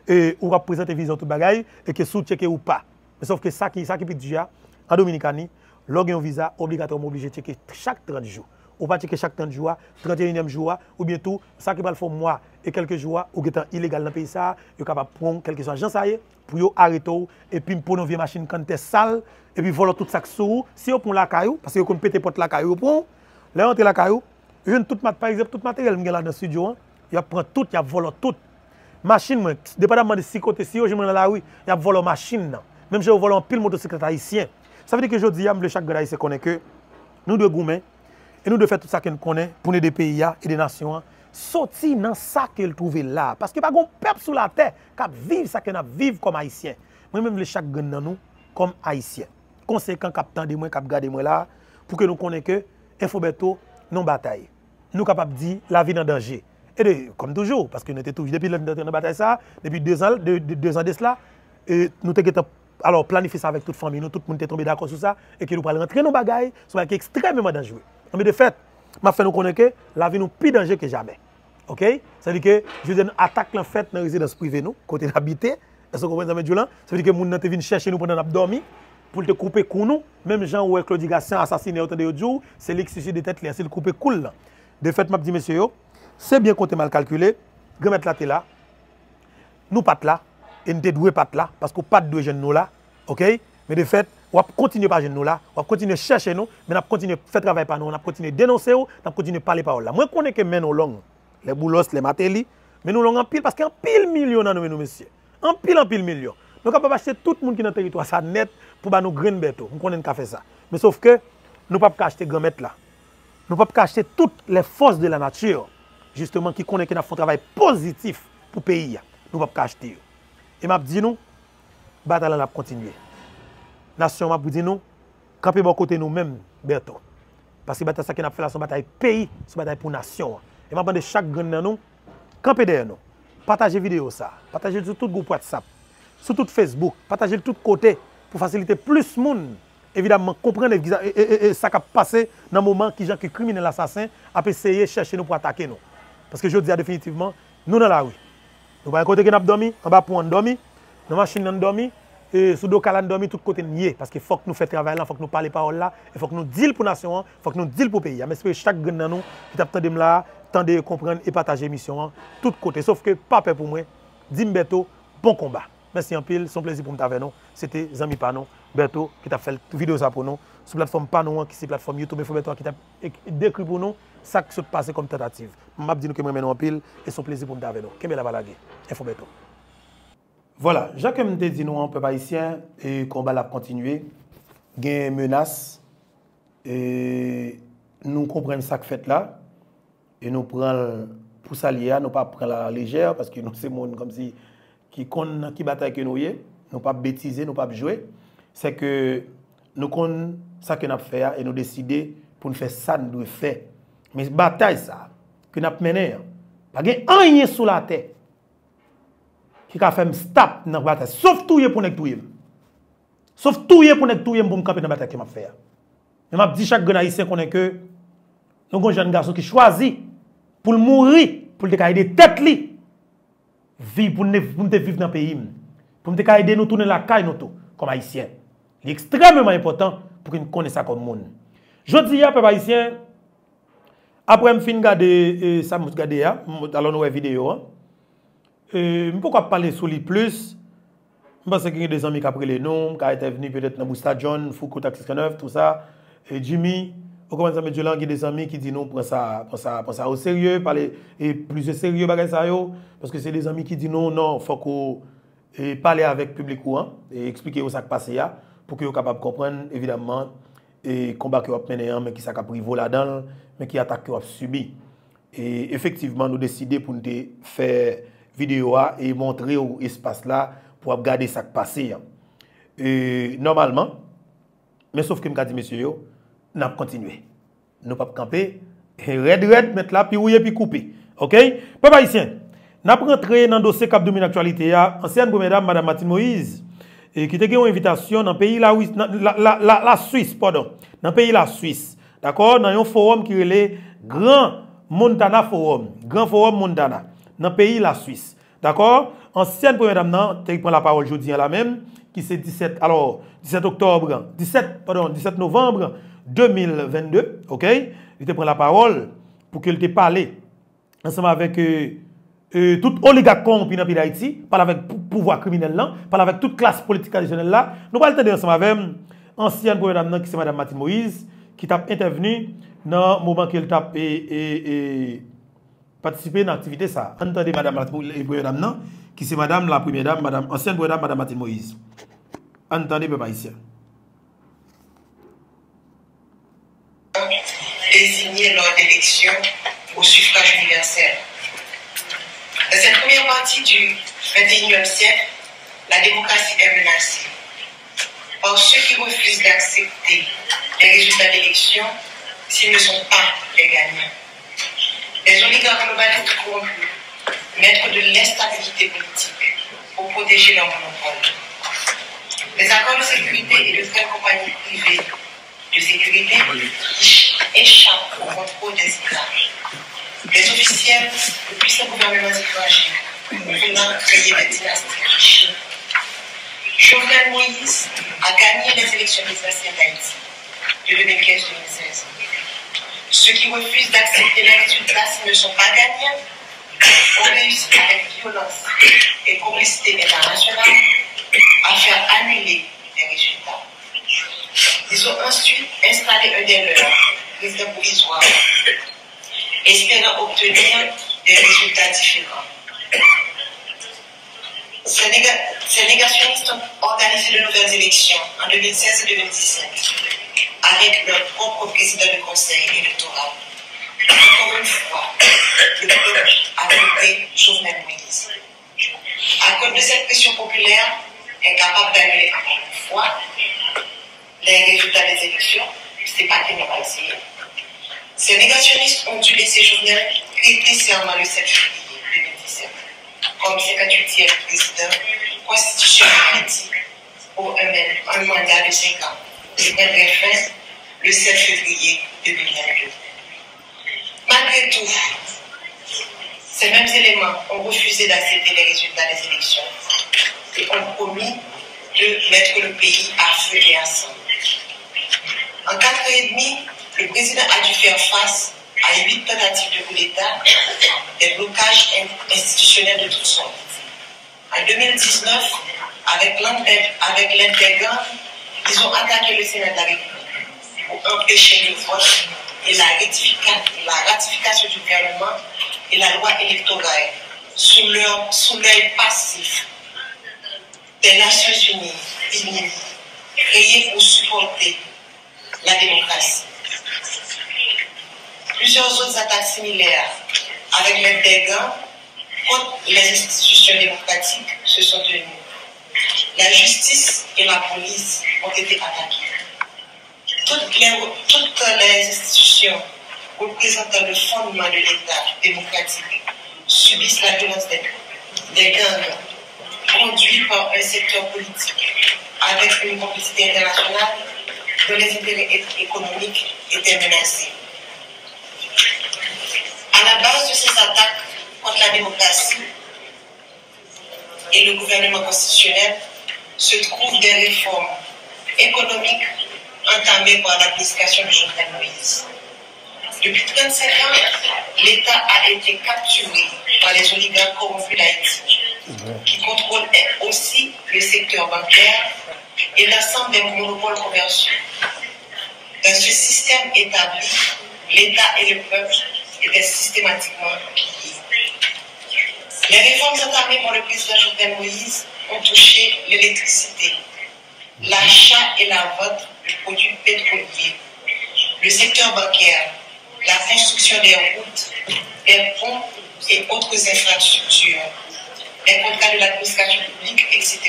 Et vous va présenter visa tout bagage, et que sous checker ou pas. Mais sauf que ça qui, ça qui peut dire, en Dominicanie, log un visa, obligatoirement obligé de checker chaque 30 jours. Ou pas checker chaque 30 jours, 31e jour, ou bien tout, ça qui va le faire mois et quelques jours, ou est illégal dans le pays, ça, vous capable de prendre quelques agents ça pour arrêter, et puis pour nos vieilles machines quand c'est sale, et puis voler tout ça sur Si vous prenez la caillou, parce que vous pété porte la caillou, vous là, la caillou, une toute par exemple, tout matériel que là dans le studio, il prend tout, il vole tout. Machine, dépendamment de si côté, si je dans la rue, il vole machine. Même si je vole un pile motocyclette haïtien. Ça veut dire que je dis, à chaque gars connaît que nous devons goumer et nous devons faire tout ça qu'on connaît pour nous des pays et des nations sortir dans ça qu'elle trouve là. Parce a pas de peuple sur la terre qui vivre ça a vivre comme haïtien. Moi-même, chaque gars nous comme haïtien. Conséquent, capitaine de moi, cap garder moi là, pour que nous connaissions que Infobeto, non bataille. Nous capables de dire la vie en danger. Et comme toujours, parce que nous étions toujours depuis la bataille ça, depuis deux ans, deux, ans de cela, et nous avons alors planifier ça avec toute famille, nous, tout le monde est tombé d'accord sur ça, et que nous allons rentrer dans nos bagailles, c'est extrêmement dangereux. Mais de fait, m'a fait nous connaître que la vie nous plus dangereux que jamais. OK? C'est-à-dire que je dire attaque en fait dans la résidence privée nous, côté d'habiter. Est-ce que vous comprenez ça Ça veut dire que gens viennent chercher nous pendant qu'on dormi pour te couper cou nous. Même gens où Claude Gassin assassiné autant de jours, c'est qui de tête c'est le couper cool De fait, m'a dit monsieur, c'est bien compté mal calculé. Je mettre là là. Nous pas là, et nous devons pas là, parce qu'on pas de jeunes nous là, ok? Mais de fait, on va continuer par nous là, on va continuer chercher nous, mais on va continuer à faire travail par nous, on va continuer dénoncer, on va continuer parler par là. Moi, je connais que nous long, les boulos, les matéli, mais nous long en pile, parce qu'il y a un pile million dans nous, messieurs. En pile, en pile million. Nous pouvons acheter tout le monde qui est dans le territoire, ça net, pour nous grain bêto. Nous connaissons faire ça. Mais sauf que, nous ne pouvons pas acheter grand là. Nous ne pouvons pas acheter toutes les forces de la nature, justement, qui connaissent qu'ils font un travail positif pour le pays. Nous ne pouvons pas acheter. Et m'a dit nous, bataille va continuer. Nation m'a dit nous, camper bon côté nous mêmes bientôt. Parce que bataille ça qui a fait la son bataille pays, c'est bataille pour nation. Et m'a demandé chaque grand nous, camper derrière nous. Partagez vidéo ça, partagez sur tout groupe WhatsApp, sur tout Facebook, partagez de tous côtés pour faciliter plus de monde évidemment comprendre ça qui a passé dans le moment qui gens qui criminel assassin a essayé de chercher nous pour attaquer nous. Parce que je dis définitivement, nous dans la rue. Nous pas côté qui n'a dormi, on va pour dormi, nos machines n'a dormi et sous dos calan dormi tout côté nié parce qu'il faut que nous fassions travail là, faut que nous parler parole là, il faut que nous deal pour nation, faut que nous deal pour pays. Mais que chaque grand dans nous qui de là, tendez, comprendre et partager l'émission hein, tout côté. Sauf que, pas peur pour moi, Dimberto, bon combat. Merci en pile, son plaisir pour me avec nous. C'était Zami Panon, Berto, qui t'a fait vidéo ça pour nous. Sur la plateforme Panon, qui c'est la plateforme YouTube, Berto, qui t'a décrit pour nous ça qui se passe comme tentative. Je dis nous que je en pile et son plaisir pour me avec nous. Qu'est-ce la balague? Info Berto. Voilà, Jacques me dit nous, un peu haïtien, et combat l'a continué. Gain menace, et nous comprenons ça que fait là. E nou pran pou salye a, nou pa pran la lejer, paske nou se moun kom si ki kon ki batay ke nou ye, nou pa betize, nou pa bjwe, se ke nou kon sa ke nap fe a, e nou deside pou nou fe sa nou dwe fe. Men batay sa, ke nap mene a, pa gen anye sou la te, ki ka fem stap nan batay, sof touye pou nek touye. Sof touye pou nek touye mbou mkape nan batay ke map fe a. Men map di chak gen a isen konen ke, nou kon jen gaso ki chwazi, pou l mouri, pou l te ka ede tet li, vi pou nou te viv nan peyi m, pou nou te ka ede nou toune la kay nou tou, kom haisyen. Li ekstremement important pou ki nou kone sa kon moun. Jodi ya, pep haisyen, apre m fin gade, e, sa m gade ya, alon nou e video an, e, m pou kap pale sou li plus, m basen ki gen de zami kapre le nou, ka ete veni petet nan Bousta John, Foucault Taxis 9, tout sa, e, Jimmy, Ou koman sa mette lan ki de zami ki di nou pren sa, pren sa, pren sa ou serye, pale, e plus de serye bagay sa yo, paske se de zami ki di nou, nan, fok ou e, pale avek publik ou an, e eksplike ou sak pase ya, pou ki yo kapab kompren, evidemment, e komba ki yo ap mene an, men ki sak ap rivo la dan, men ki atak ki yo ap subi. E efektiveman nou deside pou nou te fè video a, e montre ou espas la, pou ap gade sak pase ya. E normalman, men sof ke mka di mesye yo, nap kontinue. Nou pap kampe, red red met la, pi ouye, pi koupe. Ok? Pe pa isyen, nap rentre nan dosye kap domine aktualite ya, ansyen pou mèdam Madame Matin Moïse, e, ki te gen yon invitasyon nan peyi la, la, la, la Suisse, pardon, nan peyi la Suisse. D'akor? Nan yon forum ki rele Grand Montana Forum. Grand Forum Montana. Nan peyi la Suisse. D'akor? Ansyen pou mèdam nan, te pren la parol jodi an la mèm, ki se 17, alors, 17 octobre, 17, pardon, 17 novembre, 2022, ok, il te pren la parole pour qu'il te parle ensemble avec euh, euh, tout oligarque corrompu dans le pays d'Haïti, parle avec pouvoir criminel là, parle avec toute classe politique traditionnelle là. Nous allons entendre ensemble avec ancienne première dame qui c'est Mme Mathieu Moïse, qui t'a intervenu dans le moment qu'elle t'a et, et, et participé dans l'activité ça. Entendez Mme la première dame non? qui c'est Madame la première dame, Madame ancienne première dame, Mme Mathieu Moïse. Entendez, peuple haïtien. Désigné lors d'élections au suffrage universel. Dans cette première partie du 21e siècle, la démocratie est menacée par ceux qui refusent d'accepter les résultats d'élections s'ils ne sont pas les gagnants. Les oligarques globalistes corrompus, maîtres de l'instabilité politique pour protéger leur monopole. Les accords de sécurité et de grandes compagnies privées de sécurité qui échappent au contrôle des États. Les officiels de puissants gouvernements étrangers venant créer des dynasties. Jovenel Moïse a gagné les élections présidentielles d'Haïti de 2015-2016. Ceux qui refusent d'accepter les résultats s'ils ne sont pas gagnants ont réussi avec violence et complicité internationale à faire annuler les résultats. Ils ont ensuite installé un des leurs, président provisoire, espérant obtenir des résultats différents. Ces, négationnistes ont organisé de nouvelles élections en 2016 et 2017 avec leur propre président du conseil électoral. Encore une fois, le peuple a voté Jovenel Moïse. À cause de cette pression populaire, incapable d'annuler encore une fois les résultats des élections, ce n'est pas essayé. Ces négationnistes ont dû laisser Jovenel prêter serment le 7 février 2017 comme 58e président constitutionnel pour un, un mandat de 5 ans. Il prendrait fin le 7 février 2022. Malgré tout, ces mêmes éléments ont refusé d'accepter les résultats des élections et ont promis de mettre le pays à feu et à sang. En quatre ans et demi, le président a dû faire face à huit tentatives de coup d'État, des blocages institutionnels de toutes sortes. En 2019, avec l'intégration, ils ont attaqué le Sénat de la pour empêcher le vote et la, ratification du gouvernement et la loi électorale sous l'œil passif des Nations Unies créées pour supporter la démocratie. Plusieurs autres attaques similaires avec l'aide des gangs contre les institutions démocratiques se sont tenues. La justice et la police ont été attaquées. Toutes les, institutions représentant le fondement de l'État démocratique subissent la violence des, des gangs conduits par un secteur politique avec une compétition internationale dont les intérêts économiques étaient menacés. À la base de ces attaques contre la démocratie et le gouvernement constitutionnel se trouvent des réformes économiques entamées par l'administration de Jovenel Moïse. Depuis 35 ans, l'État a été capturé par les oligarques corrompus d'Haïti, qui contrôlent aussi le secteur bancaire et l'ensemble des monopoles commerciaux. Dans ce système établi, l'État et le peuple étaient systématiquement pillés. Les réformes entamées par le président Jovenel Moïse ont touché l'électricité, l'achat et la vente de produits pétroliers, le secteur bancaire, la construction des routes, des ponts et autres infrastructures, les contrats de l'administration publique, etc.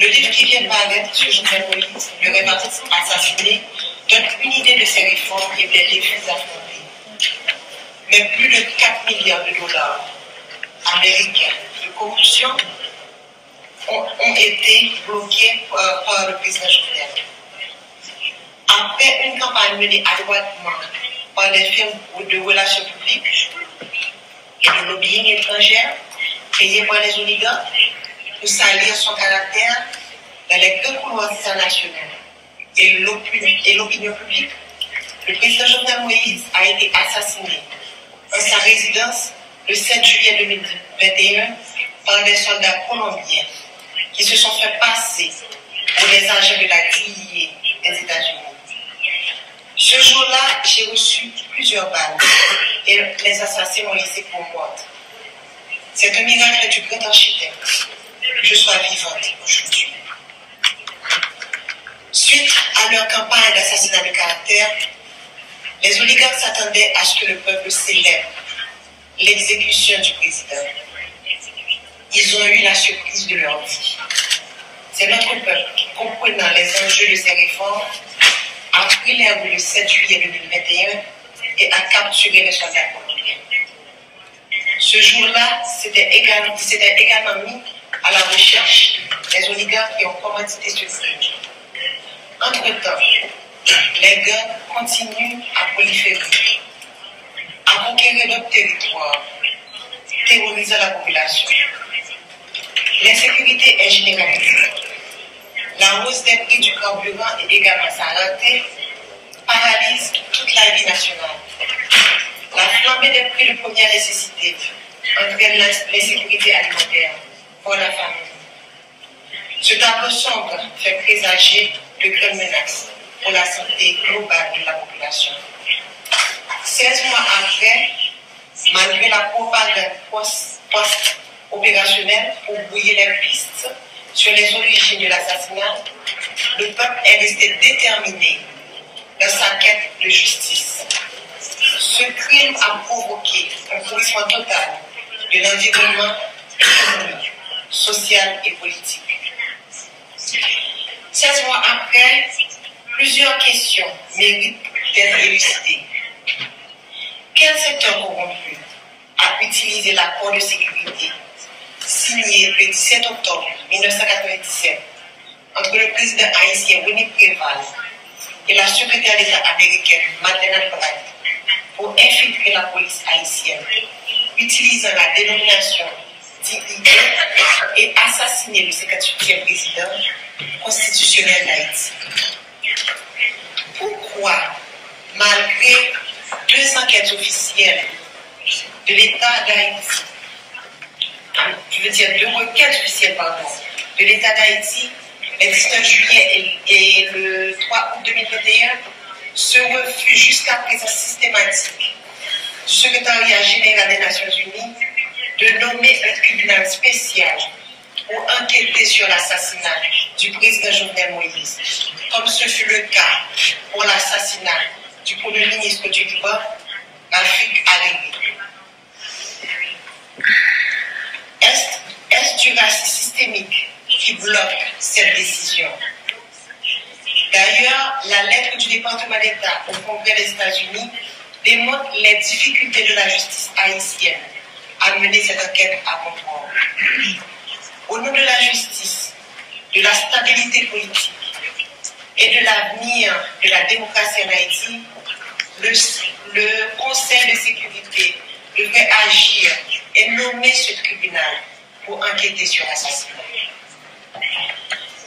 Le livre qui vient de paraître sur Jovenel Moïse, le répartisseur assassiné, donne une idée de ces réformes et des défis affrontés. Mais plus de 4 milliards de dollars américains de corruption ont, ont été bloqués par, par le président Jovenel. Après une campagne menée adroitement par des firmes de relations publiques et de lobbying étrangère, payées par les oligarques, pour salir son caractère dans les grands couloirs internationaux et l'opinion publique, le président Jovenel Moïse a été assassiné en sa résidence le 7 juillet 2021 par des soldats colombiens qui se sont fait passer pour les agents de la DIA des États-Unis. Ce jour-là, j'ai reçu plusieurs balles et les assassins m'ont laissé pour morte. C'est un miracle du grand architecte je sois vivante aujourd'hui. Suite à leur campagne d'assassinat de caractère, les oligarques s'attendaient à ce que le peuple célèbre l'exécution du président. Ils ont eu la surprise de leur vie. C'est notre peuple qui, comprenant les enjeux de ces réformes, a pris les rues le 7 juillet 2021 et a capturé les soldats colombiens. Ce jour-là, c'était également, également mis à la recherche des oligarques qui ont commandité ce crime. Entre-temps, les gangs continuent à proliférer, à conquérir d'autres territoires, terrorisant la population. L'insécurité est généralisée. La hausse des prix du carburant et également sa paralyse toute la vie nationale. La flambée des prix de première nécessité entraîne l'insécurité alimentaire pour la famille. Ce tableau sombre fait présager de grandes menaces pour la santé globale de la population. 16 mois après, malgré la propagande post-opérationnelle pour brouiller les pistes sur les origines de l'assassinat, le peuple est resté déterminé dans sa quête de justice. Ce crime a provoqué un pourrissement total de l'environnement économique, social et politique. 16 mois après, plusieurs questions méritent d'être élucidées. Quel secteur corrompu a utilisé l'accord de sécurité signé le 17 octobre 1997 entre le président haïtien Winnie Préval et la secrétaire d'État américaine Madeleine Albright pour infiltrer la police haïtienne, utilisant la dénomination et assassiner le 58e président constitutionnel d'Haïti. Pourquoi, malgré deux enquêtes officielles de l'État d'Haïti, je veux dire deux requêtes officielles, pardon, de l'État d'Haïti, le 19 juillet et, le 3 août 2021, ce refus jusqu'à présent systématique du secrétariat général des Nations Unies de nommer un tribunal spécial pour enquêter sur l'assassinat du président Jovenel Moïse, comme ce fut le cas pour l'assassinat du Premier ministre du Liban, Afrique arrivée. Est-ce du racisme systémique qui bloque cette décision? D'ailleurs, la lettre du département d'État au Congrès des États-Unis démontre les difficultés de la justice haïtienne à mener cette enquête à comprendre. Au nom de la justice, de la stabilité politique et de l'avenir de la démocratie en Haïti, le, le Conseil de sécurité devrait agir et nommer ce tribunal pour enquêter sur l'assassinat.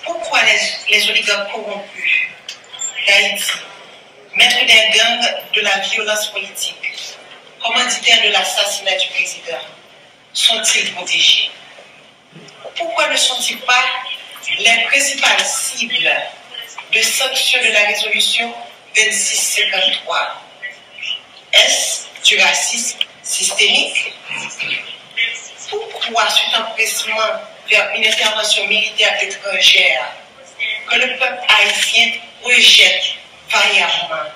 Pourquoi les, les oligarques corrompus d'Haïti, maîtres des gangs de la violence politique, commanditaires de l'assassinat du président, sont-ils protégés? Pourquoi ne sont-ils pas les principales cibles de sanctions de la résolution 2653 Est-ce du racisme systémique? Pourquoi ce empressement vers une intervention militaire étrangère que le peuple haïtien rejette vaillamment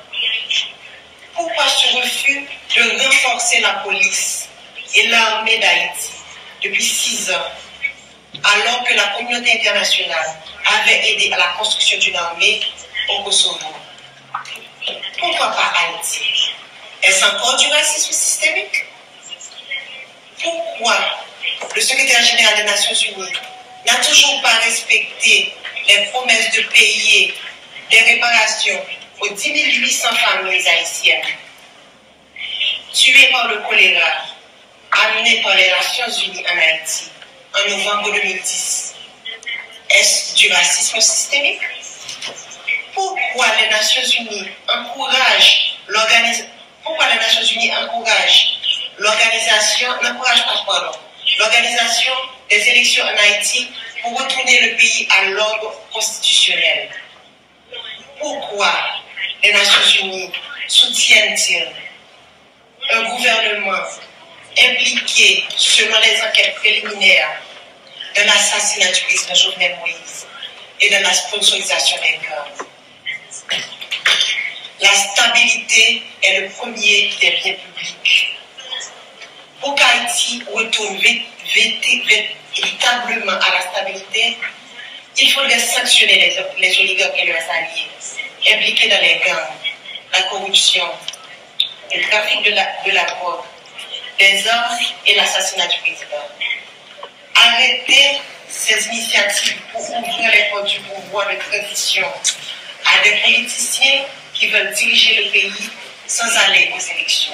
Pourquoi ce refus de renforcer la police et l'armée d'Haïti depuis six ans alors que la communauté internationale avait aidé à la construction d'une armée au Kosovo? Pourquoi pas Haïti? Est-ce encore du racisme systémique? Pourquoi le secrétaire général des Nations Unies n'a toujours pas respecté les promesses de payer des réparations aux 10 800 familles haïtiennes tuées par le choléra, amenées par les Nations Unies en Haïti en novembre 2010. Est-ce du racisme systémique? Pourquoi les Nations Unies encouragent l'organisation pourquoi les Nations Unies encouragent l'organisation, n'encourage pas, pardon, l'organisation des élections en Haïti pour retourner le pays à l'ordre constitutionnel? Pourquoi les Nations Unies soutiennent-ils un gouvernement impliqué, selon les enquêtes préliminaires, dans l'assassinat du président Jovenel Moïse et dans la sponsorisation des gangs. La stabilité est le premier des biens publics. Pour qu'Haïti retourne véritablement à la stabilité, il faudrait sanctionner les, les oligarques et leurs alliés impliqués dans les gangs, la corruption, le trafic de la, de la drogue, des armes et l'assassinat du président. Arrêter ces initiatives pour ouvrir les portes du pouvoir de transition à des politiciens qui veulent diriger le pays sans aller aux élections.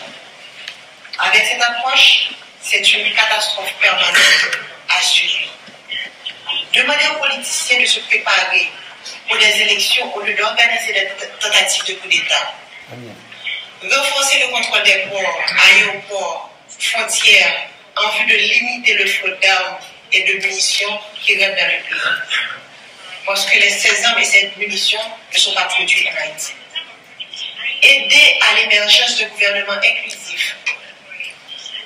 Avec cette approche, c'est une catastrophe permanente à suivre. Demander aux politiciens de se préparer pour des élections au lieu d'organiser des tentatives de coup d'État. Renforcer le contrôle des ports, aéroports, frontières, en vue de limiter le flot d'armes et de munitions qui rentrent dans le pays. Parce que les 16 armes et cette munitions ne sont pas produites en Haïti. Aider à l'émergence de gouvernements inclusifs,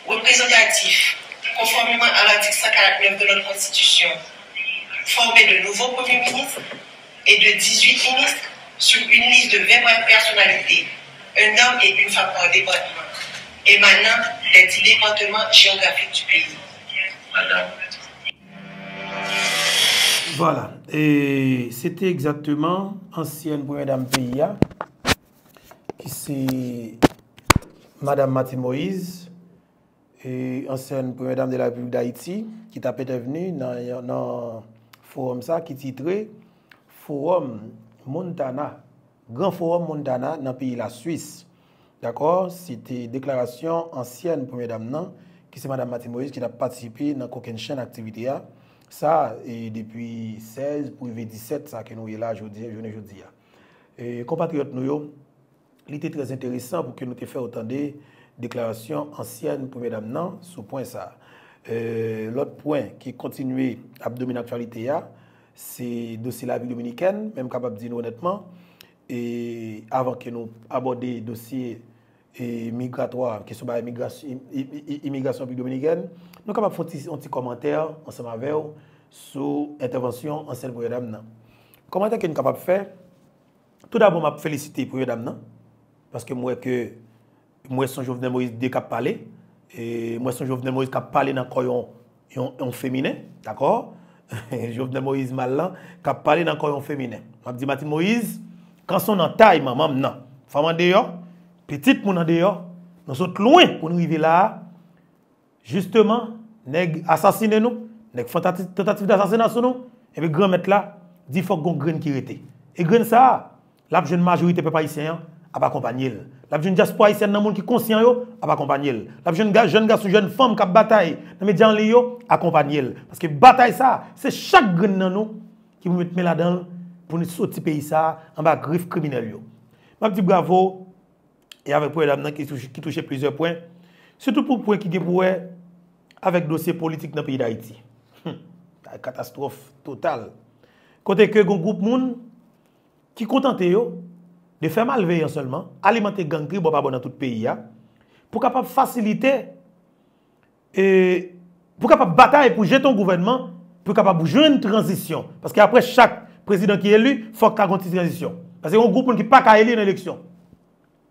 représentatifs, conformément à l'article 149 de notre Constitution, former de nouveaux premiers ministres et de 18 ministres sur une liste de 20 personnalités, un homme et une femme par département, émanant des 10 départements géographiques du pays. Madame. Voilà, et c'était exactement ancienne première dame PIA, qui c'est Madame Martine Moïse, et ancienne première dame de la République d'Haïti, qui t'a peut-être venue dans, dans forum ça, qui titrait forum Montana, Grand Forum Montana nan peyi la Suisse. D'akor, si te deklarasyon ansyen pou mèdam nan, ki se Madame Mathilde Moïse ki da patisipi nan koken chen aktivite ya. Sa, e depi 16 pou 17 sa ke nou ye la jounen jounen joudi ya. E kompatriot nou yo, li te trez interesan pou ke nou te fè otan de deklarasyon ansyen pou mèdam nan sou point sa. E, Lot point ki kontinue abdomen aktualite ya, se dosi la vi dominiken, menm kapap di nou honetman, e avan ke nou abode dosi e migratwa, ke sou ba imigrasyon vi dominiken, nou kapap foti an ti komantèr ansama vew sou intervensyon ansen pou yodam nan. Komantèr ke nou kapap fè, tout d'abon map felisite pou yodam nan, paske mwen ke mwen son Jovenel Moïse de kap pale, mwen son Jovenel Moïse kap pale nan koyon yon, yon femine, d'akor? Jovenel Moïse Malan, kap pale nan koyon femine. Mab di Matin Moïse, kanson nan tay mamam nan. Faman deyo, petit moun nan deyo, nou sot loin pou nou rive la. Justeman, neg asasine nou, neg tentative d'asasina sou nou, epi gran met la, di fok gon gren ki rete. E gren sa, lap jen majorite pe pa isen yan, pas accompagner. La jeune diaspora haïtienne dans monde qui conscient yo pas accompagner. La jeune gars, jeune garçon, jeune femme qui bataille dans médias en accompagner parce que bataille ça, c'est chaque nous qui nous met là-dedans pour nous sortir pays ça en bas griffe criminel yo. M'a bravo et avec pour madame qui touche plusieurs points. Surtout pour point qui pour avec dossier politique dans le pays d'Haïti. Hum, catastrophe totale. Côté que un groupe moun qui contenté yo de fè malveyan selman, alimante gangri bo pa bon nan tout peyi ya, pou kapap fasilite, e, pou kapap batay pou jeton gouvenman, pou kapap joun transisyon. Paske apre chak prezident ki elu, fok ka gonti transisyon. Paske yon goup moun ki pa ka elu nan eleksyon.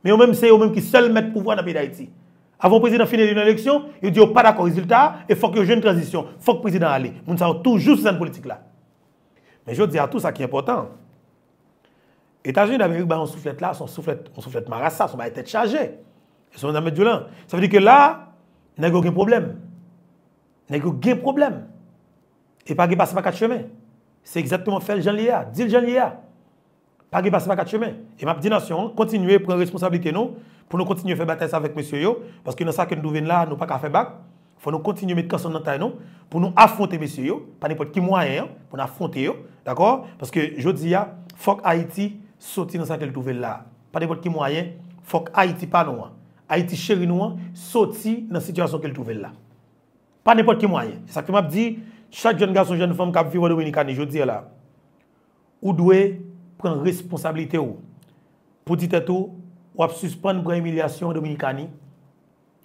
Men yon menm se yon menm ki sel met pouvoi nan peyi da iti. Avon prezident finel yon eleksyon, yon di yo pa dako rezultat, e fok yo joun transisyon, fok prezident ale. Moun sa yon toujous zan politik la. Men yo di a tout sa ki important. États-Unis d'Amérique, ben, on soufflette là, son soufflette, on soufflette marassa, son tête chargée. Ils sont dans le Ça veut dire que là, il n'y a aucun problème. Il n'y a aucun problème. Et pas de passer par quatre chemins. C'est exactement fait le Jean Lia. Dis le Jean. Pas de passer par quatre chemins. Et ma petite nation, continuer à prendre responsabilité pour nous continuer à faire bataille avec monsieur yo, parce que dans ça que nous devons là, nous pas qu'à faire bac. Il faut nous continuer à mettre canson dans nous, pour nous affronter monsieur yo, pas n'importe qui moyen, pour nous affronter yo. D'accord? Parce que je dis, faut que Haïti sorti dans ce qu'elle trouve là. Pas n'importe quel moyen, faut que Haïti pas nous. Haïti chéri nous, sorti dans la situation qu'elle trouve là. Pas n'importe quel moyen. C'est ça que m'a dit, chaque jeune garçon, jeune femme qui vit en Dominicanie, je dis là, ou doit prendre responsabilité ou. Pour dire tout, ou suspendre pour humiliation en Dominicanie,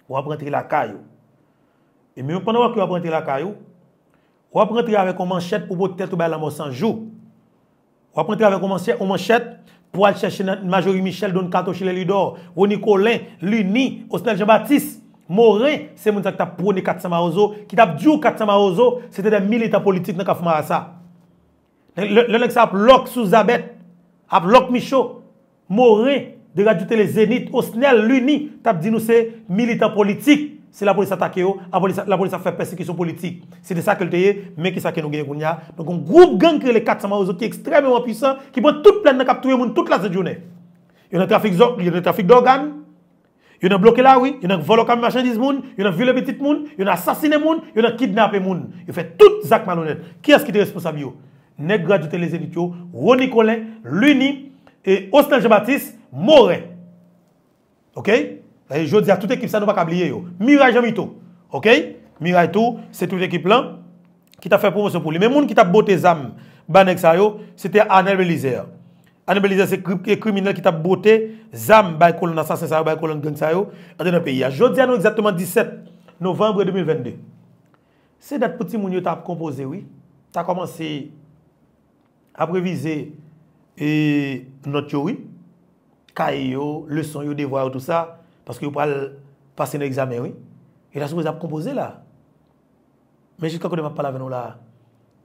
ou rentrer la caillou. Et même pendant que vous rentrer la caillou, ou rentrer avec une manchette pour votre tête ou la mort sans jour. Ou après travail commencé on manchette pour aller chercher Majorie Michel Don Cato chez les Lidor, Ronnie Colin, Luni, Osnel Jean-Baptiste, Morin, c'est mon qui t'a prôné 400 Marozo, qui t'a dit 400 Marozo, c'était des militants politiques dans Kafmarasa. Le mec ça bloc sous Zabet, a bloc Michaud, Morin, de Radio Télé Zénith, Osnel, Luni, t'a dit nous c'est militants politiques. C'est la police attaque, la police, la police a fait persécution politique. C'est de ça que le mais qui ça que nous gagnons. Donc un groupe gang qui est les 400 Maozo qui est extrêmement puissant, qui prend toute pleine de capturer monde toute la journée. Il y a un trafic, il y a trafic d'organes, il y a bloqué la rue, il y a volé comme marchandise moun, il y a violé petit moun, il y a assassiné moun, il y a kidnappé moun. Il fait tout Zach malhonnête. Qui est-ce qui est responsable yo? Nèg gratuité Roni Colin, Luni et Austin Jean-Baptiste, Morin. OK? Eh, je dis à toute équipe, ça ne va pas oublier. Mirage Amito. OK? Mirage tout, c'est toute équipe là qui t'a fait promotion pour lui. Mais monde qui t'a botté zam, banek ça c'était Anel Belizer. Anel Belizer, c'est le criminel qui t'a botté zam, bay colonne assassin ça, bay colonne gang ça yo, dans le pays. Je dis à nous exactement 17 novembre 2022. C'est date petit moun t'a composé, oui. T'as commencé à préviser et notre théorie, caillot, leçon, devoir, tout ça. Paske yo pral pase nou examen, oui. E la soubez ap kompoze la. Men jiska konen map pala ven nou la,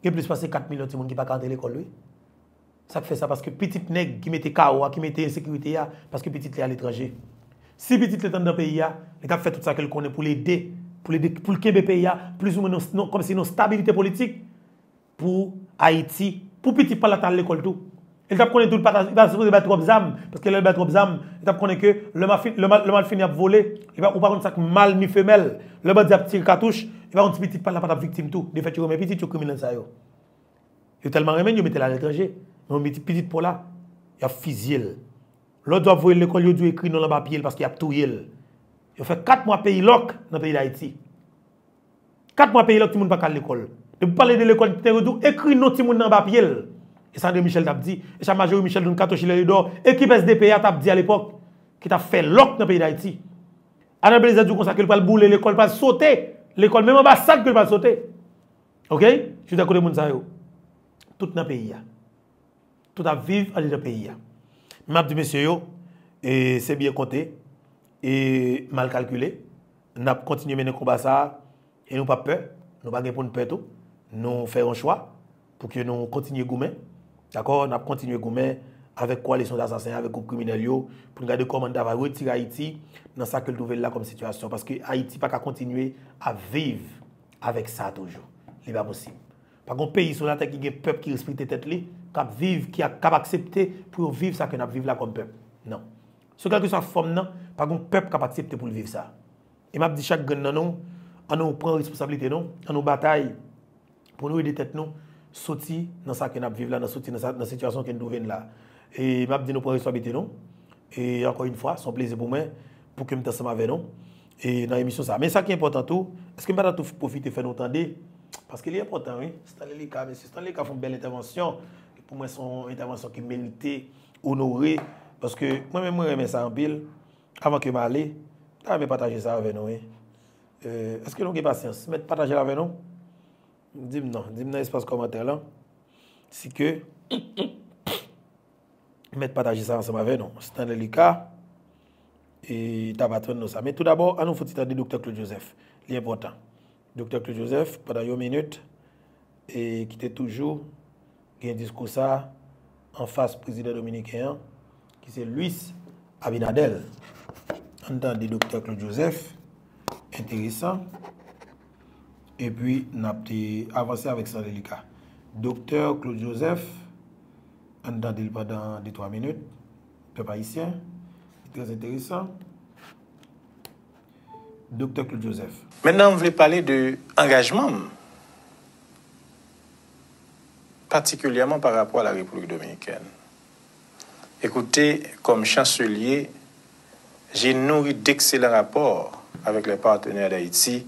gen plus pase 4.000 oti moun ki pa kante l'ekol, oui. Sa ki fe sa, paske pitit neg ki mette kawa, ki mette insekurite ya, paske pitit le al etranje. Si pitit le tan dan peyi ya, le kap fe tout sa ke l konen pou le de, pou le de, pou l kebe peyi ya, plus ou men non, kom se non stabilite politik, pou Haiti, pou pitit pala tan l'ekol tou. Il t'a connu tout le partage. Il va se battre trop zam. Parce que le battre trop zam, il t'a connu que le mal, le mal, le mal fini à voler. Il va, ou par contre, ça mal mi femelle. Le bat a tiré cartouche. Il va, on petit petit pas la patate victime tout. De fait, tu remets petit, tu criminel ça, yo. Yo tellement remène, yo mettez la à l'étranger. Non, petit petit pour là. Il a fusil. L'autre doit voir l'école, il doit écrire dans le papier parce qu'il a tout il. Il fait 4 mois pays loc dans le pays d'Haïti. 4 mois pays loc, tout le monde pas à l'école. De vous parler de l'école, écrit nos petits monde dans le papier. Sandré Michel t'a dit, et Major Michel Duncato Chileridor, équipe SDPA t'a dit à l'époque, qui t'a fait l'oc dans le pays d'Haïti. Anna Belize dit qu'on s'est pas bouler, l'école pas sauter, l'école même ambassade que pas sauter. OK Je suis d'accord avec ça Tout dans le pays Tout à vivre dans le pays M'a dit monsieur yo, et c'est bien compté et mal calculé. N'a continué mener combat ça et nous pas peur, nous pas pour nous peur tout. Nous faisons un choix pour que nous continuions goumer D'akor, nap kontinye goumen avèk koalisyon d'asansen, avèk goup kriminel yo, pou nou gade koman dava retire Haiti nan sa ke l douvel la kom situasyon. Paske Haiti pa ka kontinye a viv avèk sa toujou. Li ba posib. Pak kon peyi sou la tek ki gen pep ki respite tet li, kap viv, ki ak, kap aksepte pou yo viv sa ke nap viv la kom pep. Nan. Sou kelke sa fom nan, pak kon pep kap aksepte pou l viv sa. E map di chak gen nan nou, an nou pren responsabilite nou, an nou batay pou nou ide tet nou, soti nan sa ken ap vive la, nan soti nan, sa, nan situasyon ken nou ven la. E map di nou pou respabite nou. E ankon yon fwa, son pleze pou mwen, pou ke mte sa ma ven nou. E nan emisyon sa. Men sa ki important ou, eske mba da tou profite fè nou tande? Paske li important, oui. Stanley Lika, men si Stanley Lika foun bel intervensyon, pou mwen son intervensyon ki merite, honoré, paske mwen mwen mwen remen sa anpil, avan ke mwen ale, ta mwen pataje sa avè nou, oui. Euh, eske nou gen pasyans, mwen pataje la avè nou? Dim nan, dim nan espas komante lan, si ke, met pataje sa ansama ve nou. Se tan delika, e tabatwen nou sa. Men tout d'abord, anou foti tan di Dr. Claude Joseph, li important. Dr. Claude Joseph, padan yo minute, e kite toujou, gen diskousa, an fas prezident dominiken, ki se Luis Abinadel. An tan di Dr. Claude Joseph, enteresan, Et puis, avons avancé avec ça délicat. Docteur Claude Joseph, entendez pendant 2-3 minutes, peuple haïtien, très intéressant. Docteur Claude Joseph. Maintenant, on voulait parler de engagement, particulièrement par rapport à la République dominicaine. Écoutez, comme chancelier, j'ai nourri d'excellents rapports avec les partenaires d'Haïti,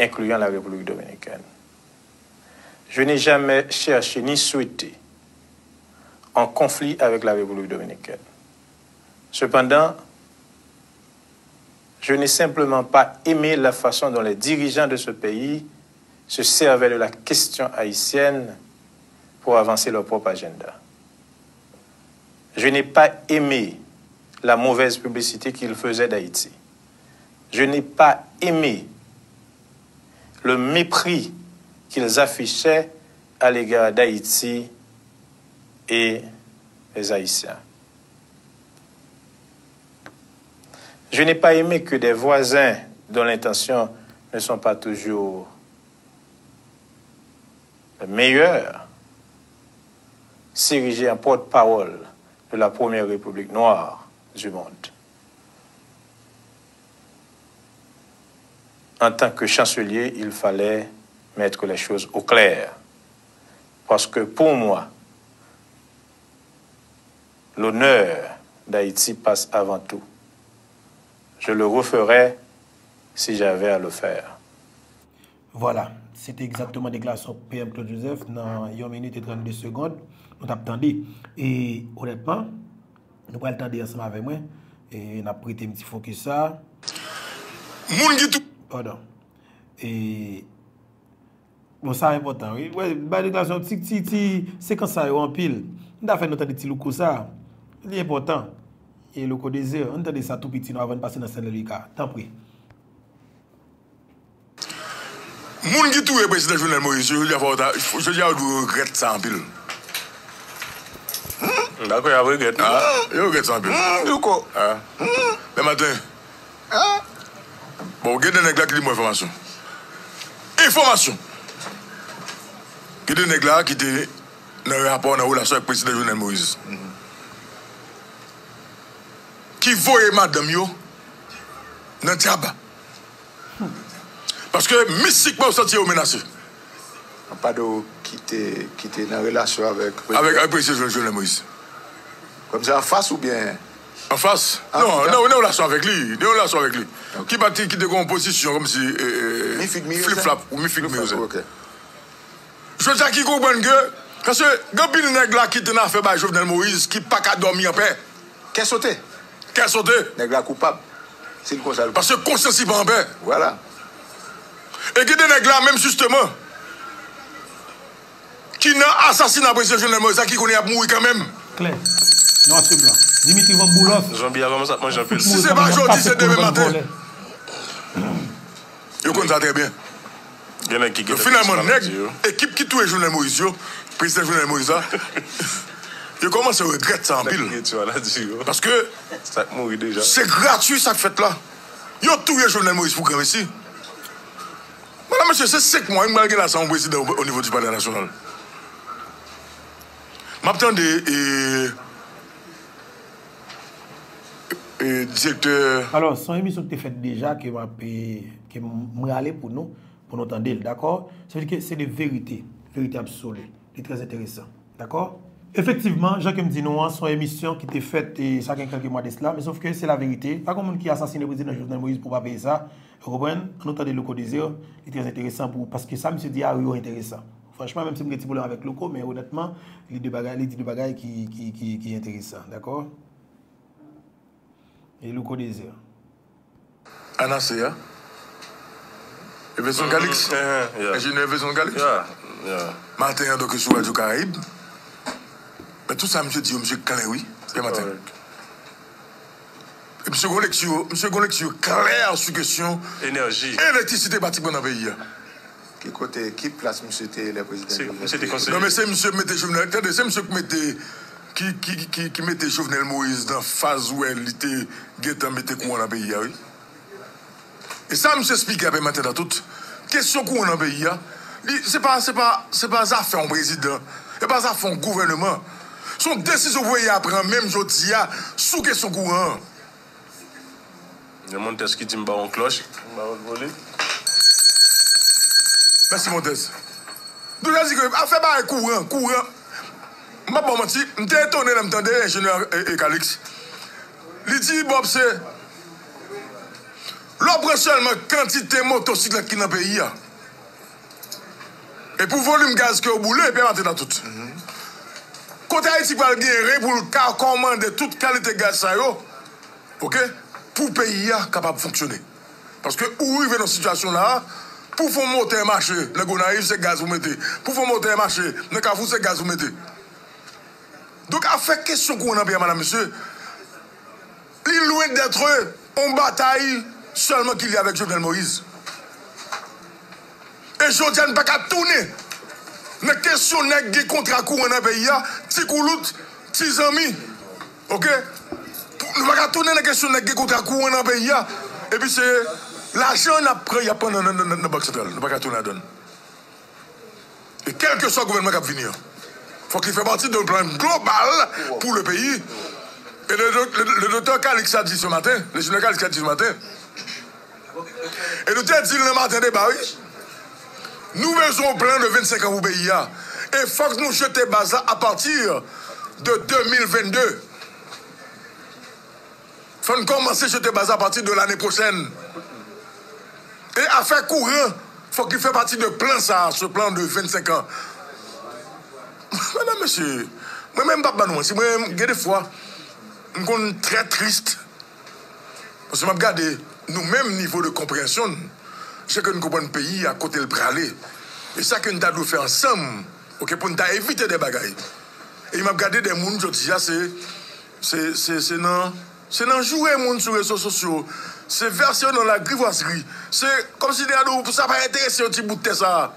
incluant la République dominicaine. Je n'ai jamais cherché ni souhaité en conflit avec la République dominicaine. Cependant, je n'ai simplement pas aimé la façon dont les dirigeants de ce pays se servaient de la question haïtienne pour avancer leur propre agenda. Je n'ai pas aimé la mauvaise publicité qu'ils faisaient d'Haïti. Je n'ai pas aimé le mépris qu'ils affichaient à l'égard d'Haïti et des Haïtiens. Je n'ai pas aimé que des voisins dont l'intention ne sont pas toujours meilleures s'ériger en porte-parole de la première République noire du monde. En tant que chancelier, il fallait mettre les choses au clair. Parce que pour moi, l'honneur d'Haïti passe avant tout. Je le referais si j'avais à le faire. Voilà, c'était exactement la déclaration PM Claude Joseph dans 1 minute et 32 secondes. Nous attendu. Et honnêtement, nous allons attendre ensemble avec moi. Et nous avons prêté un petit focus ça. Pardon. E... Bon, sa repotan. Wè, bay deklarasyon, ti, ti, ti, sekans sa yo an pil. Nda fè nou tan de ti loukou sa. Li repotan. E loukou dese, an tan de sa tou piti nou avan pase nan sen lè lika. Tan pri. Moun ki touye prezident Jovenel Moïse, yo di avou regret sa an pil. Hmm? Dako, yo avou regret. Non? Ah, yo regret sa an pil. Yo hmm, ko. Ah. Mè maten. Ha? Ah. Bon, gede neg la ki di mwen informasyon. Informasyon! Gede neg la ki te nan rapor nan relasyon ak presidè Jovenel Moïse. Mm -hmm. Ki voye madame yo nan diaba. Mm. Paske misikman ou santi yo menase. An pa do ki te nan relasyon avèk... Avèk presidè Jovenel Moïse. Kom se an fas ou bien... En face ah, Non, non, on est en relation avec lui. On est en relation avec lui. Okay. Qui parti, qui était en position comme si. Euh, euh Flip-flap ou Mifig Ok. Je veux dire qui comprend que. Parce que, quand il y a un qui a fait par Jovenel Moïse, qui n'a pas dormir en paix. Qu'est-ce que sauté Qu'est-ce sauté Nègre là coupable. C'est le conseil. Parce que conscience, il pas en paix. Voilà. Et qui est nègre même justement. Qui n'a assassiné le président Jovenel Moïse, qui connaît à mourir quand même. Claire. Non, c'est blanc. Dimitri Vamboulov. Zombie avant ça mange un peu. Si c'est pas aujourd'hui, c'est demain matin. Yo connais ça très bien. Finalement, l'équipe qui touche Journal Moïse, yo, président Journal Moïse, yo commence à regretter ça en pile. Parce que c'est gratuit ça que fait là. Yo touye Journal Moïse pour grand ici. Madame, monsieur, c'est 5 mois, il m'a la son président au niveau du palais national. M'attendez et... euh, directeur... Alors, son émission que tu faite déjà, que je m'allais pour nous, pour nous entendre, d'accord Ça veut dire que c'est des vérités, vérité absolue. C'est très intéressant, d'accord Effectivement, Jacques me dit non, son émission qui était faite ça fait quelques mois de cela, mais sauf que c'est la vérité. Pas comme qui a assassiné le président Jovenel Moïse pour ne pas payer ça. Vous comprenez En entendant le désir, c'est très intéressant pour, parce que ça, me dit, ah oui, intéressant. Franchement, même si je me problème avec le mais honnêtement, il y a des bagailles qui, qui, qui, qui, qui intéressant. D'accord Et Loco désir. Anasea. Everson Galix. Mhm, yeah. Ingénieur Everson Galix. Yeah. Matin, donc, sur Radio Caraïbe. Mais tout ça, monsieur dit, monsieur clair, oui. C'est matin. Correct. Et monsieur Gon lecture, monsieur Gon lecture clair sur question Énergie. électricité bâtiment dans le pays. Qui côté, qui place monsieur T, le. Non, mais c'est monsieur mettait Jovenel. Attendez, c'est Ki, ki, ki, ki mette Jovenel Moïse dan faz ou el li te getan mette kou an an peyi ya, oui? E sa mse spike apè maten da tout. Kesyon kou an an peyi ya, se pa, se pa, se pa zafè an prezident, se pa zafè an gouvernement. Son desisyon pou e apren, mèm joti ya, sou kesyon kou an. Yon Montes ki ti mba an kloche, mba an voli. Mersi Montes. Dou la zi kwe, a fe ba e kou an, kou an. Mba bon mati, mte etone lèm tande enjeneur e, e Kalix. Li di Bob se, lò pre selman kantite motosiklet ki nan peyi ya. E pou volum gaz ki ou boule, pe mante nan tout. Mm -hmm. Kote Haiti pal gen re pou lka komande tout kalite gaz sa yo, ok, pou peyi ya kapab fonksyonè. Paske ou i ven nou situasyon la, pou fon moten mache, le go naiv se gaz ou mette. Pou fon moten mache, le kafou se gaz ou mette. Dok a fe kesyon kou an apè, madame, monsye. Li louen detre, on batayi, selman ki li avèk Jovenel Moïse. E Jodian bak a toune. Ne kesyon neg ge kontra kou an apè ya, ti koulout, ti zami. Ok? Nou bak a toune ne kesyon neg ge kontra kou an apè ya. E pi se, l'ajan apre yapan nan bak setral. Nou bak a toune adon. E kelke so gouvernement kap vini yo. Faut qu'il fasse partie d'un plan global pour le pays. Et le, le- le docteur Calix a dit ce matin, le général Calix a dit ce matin, et nous avons dit le matin débat, oui, nous faisons plan de 25 ans le pays. là. Et il faut que nous base là à partir de 2022. Il faut commencer à jeter base à partir de l'année prochaine. Et à faire courant, il faut qu'il fasse partie de plan ça, ce plan de 25 ans. Mwen mwen mèche, mwen mèm bab ban wansi, mwen mwen gède fwa, mwen kon trè trist. Mwen se mwen gade nou mèm nivou de komprensyon, se ke nou kompon peyi a kote l pralè. E sa ke nou ta dou fè ansam, ok, pou nou ta evite de bagay. E mwen gade de moun joti ya, se nan, se nan joure moun sou reso sosyo, se versyon nan la grivwasri, se kom si de adou pou sa pa ete se yon ti boute sa.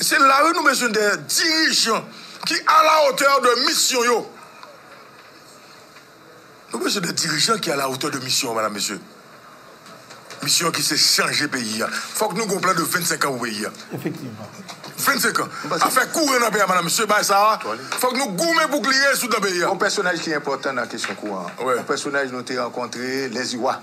Se la ou nou bezwen de dirijan ki a la oteur de misyon yo. Nou bezwen de dirijan ki a la oteur de misyon, madame, monsieur. Misyon ki se chanje peyi ya. Fok nou gon plan de 25 an ou peyi ya. Efektivman. 25 an. A fe koure nan peyi ya, madame, monsieur, bay sa a. Fok nou goumen pou kliye sou nan peyi ya. Un personaj ki important nan kesyon kouan. Un personaj nou te renkontre, les Iwa.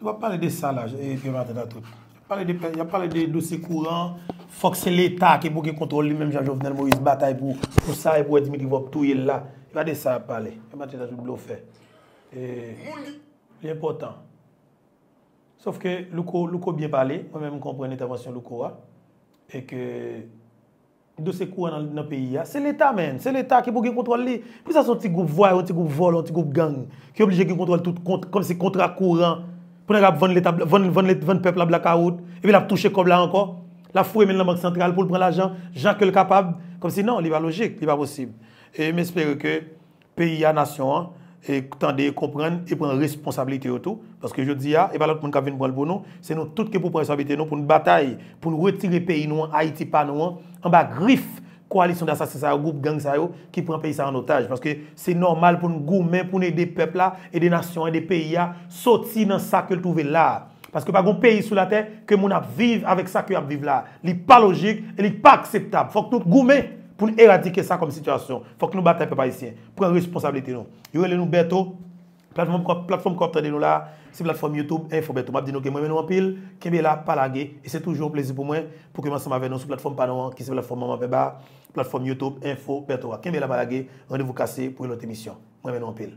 Nou va pale de sa la, e pi mante da tout. Ya pale de dosi kouran, fok se l'Etat ki pou ki kontrol li menm Jean-Jovenel Moïse batay pou pou sa e pou et mi ki vop touye la. Ya de sa pale, ya mati sa joun blo fe. Li important. Sof ke louko bien pale, mwen mwen kompren l'intervensyon louko a, e ke dosi kouran nan peyi ya, se l'Etat men, se l'Etat ki pou ki kontrol li. Pi sa son ti goup voy, ti goup vol, ti goup gang, ki oblige ki kontrol tout, kom se kontra kouran, Pou nèk ap ven pep la blakaout, epi la ap touche kob la anko, la fwe men la bank sentral pou l pren l'ajan, jan ke l kapab, kom si nan, li va logik, li va posib. E m espere ke peyi a nasyon an, e tande kompren, e pren responsabilite yo tou, paske je di ya, e balot moun kap ven pou l pou nou, se nou tout ke pou pren responsabilite nou, pou nou batay, pou nou retire peyi nou an, Haiti pa nou an, an ba grif, koalisyon d'assassin sa yo, group gang sa yo, ki pren peyi sa an otaj. Paske se normal pou nou goumen, pou nou de pepla, e de nasyon, e de peyi ya, soti nan sa ke l touve la. Paske pa goun peyi sou la te, ke moun ap vive avèk sa ke ap vive la. Li pa logik, li pa akseptab. Fok nou goumen pou nou eradike sa kom situasyon. Fok nou batay pe paisyen. Pren responsabilite non. nou. Yowele nou beto, platform ko ap tade nou la, si platform YouTube, info beto. Mab di nou ke mwen men nou anpil, kembe la palage. E se toujou plezi pou mwen pou keman sa ma ven nou sou platform panon, ki se platform maman pe ba. Plateforme YouTube Info là pas laguer, rendez-vous cassé pour l'autre émission. Moi en pile.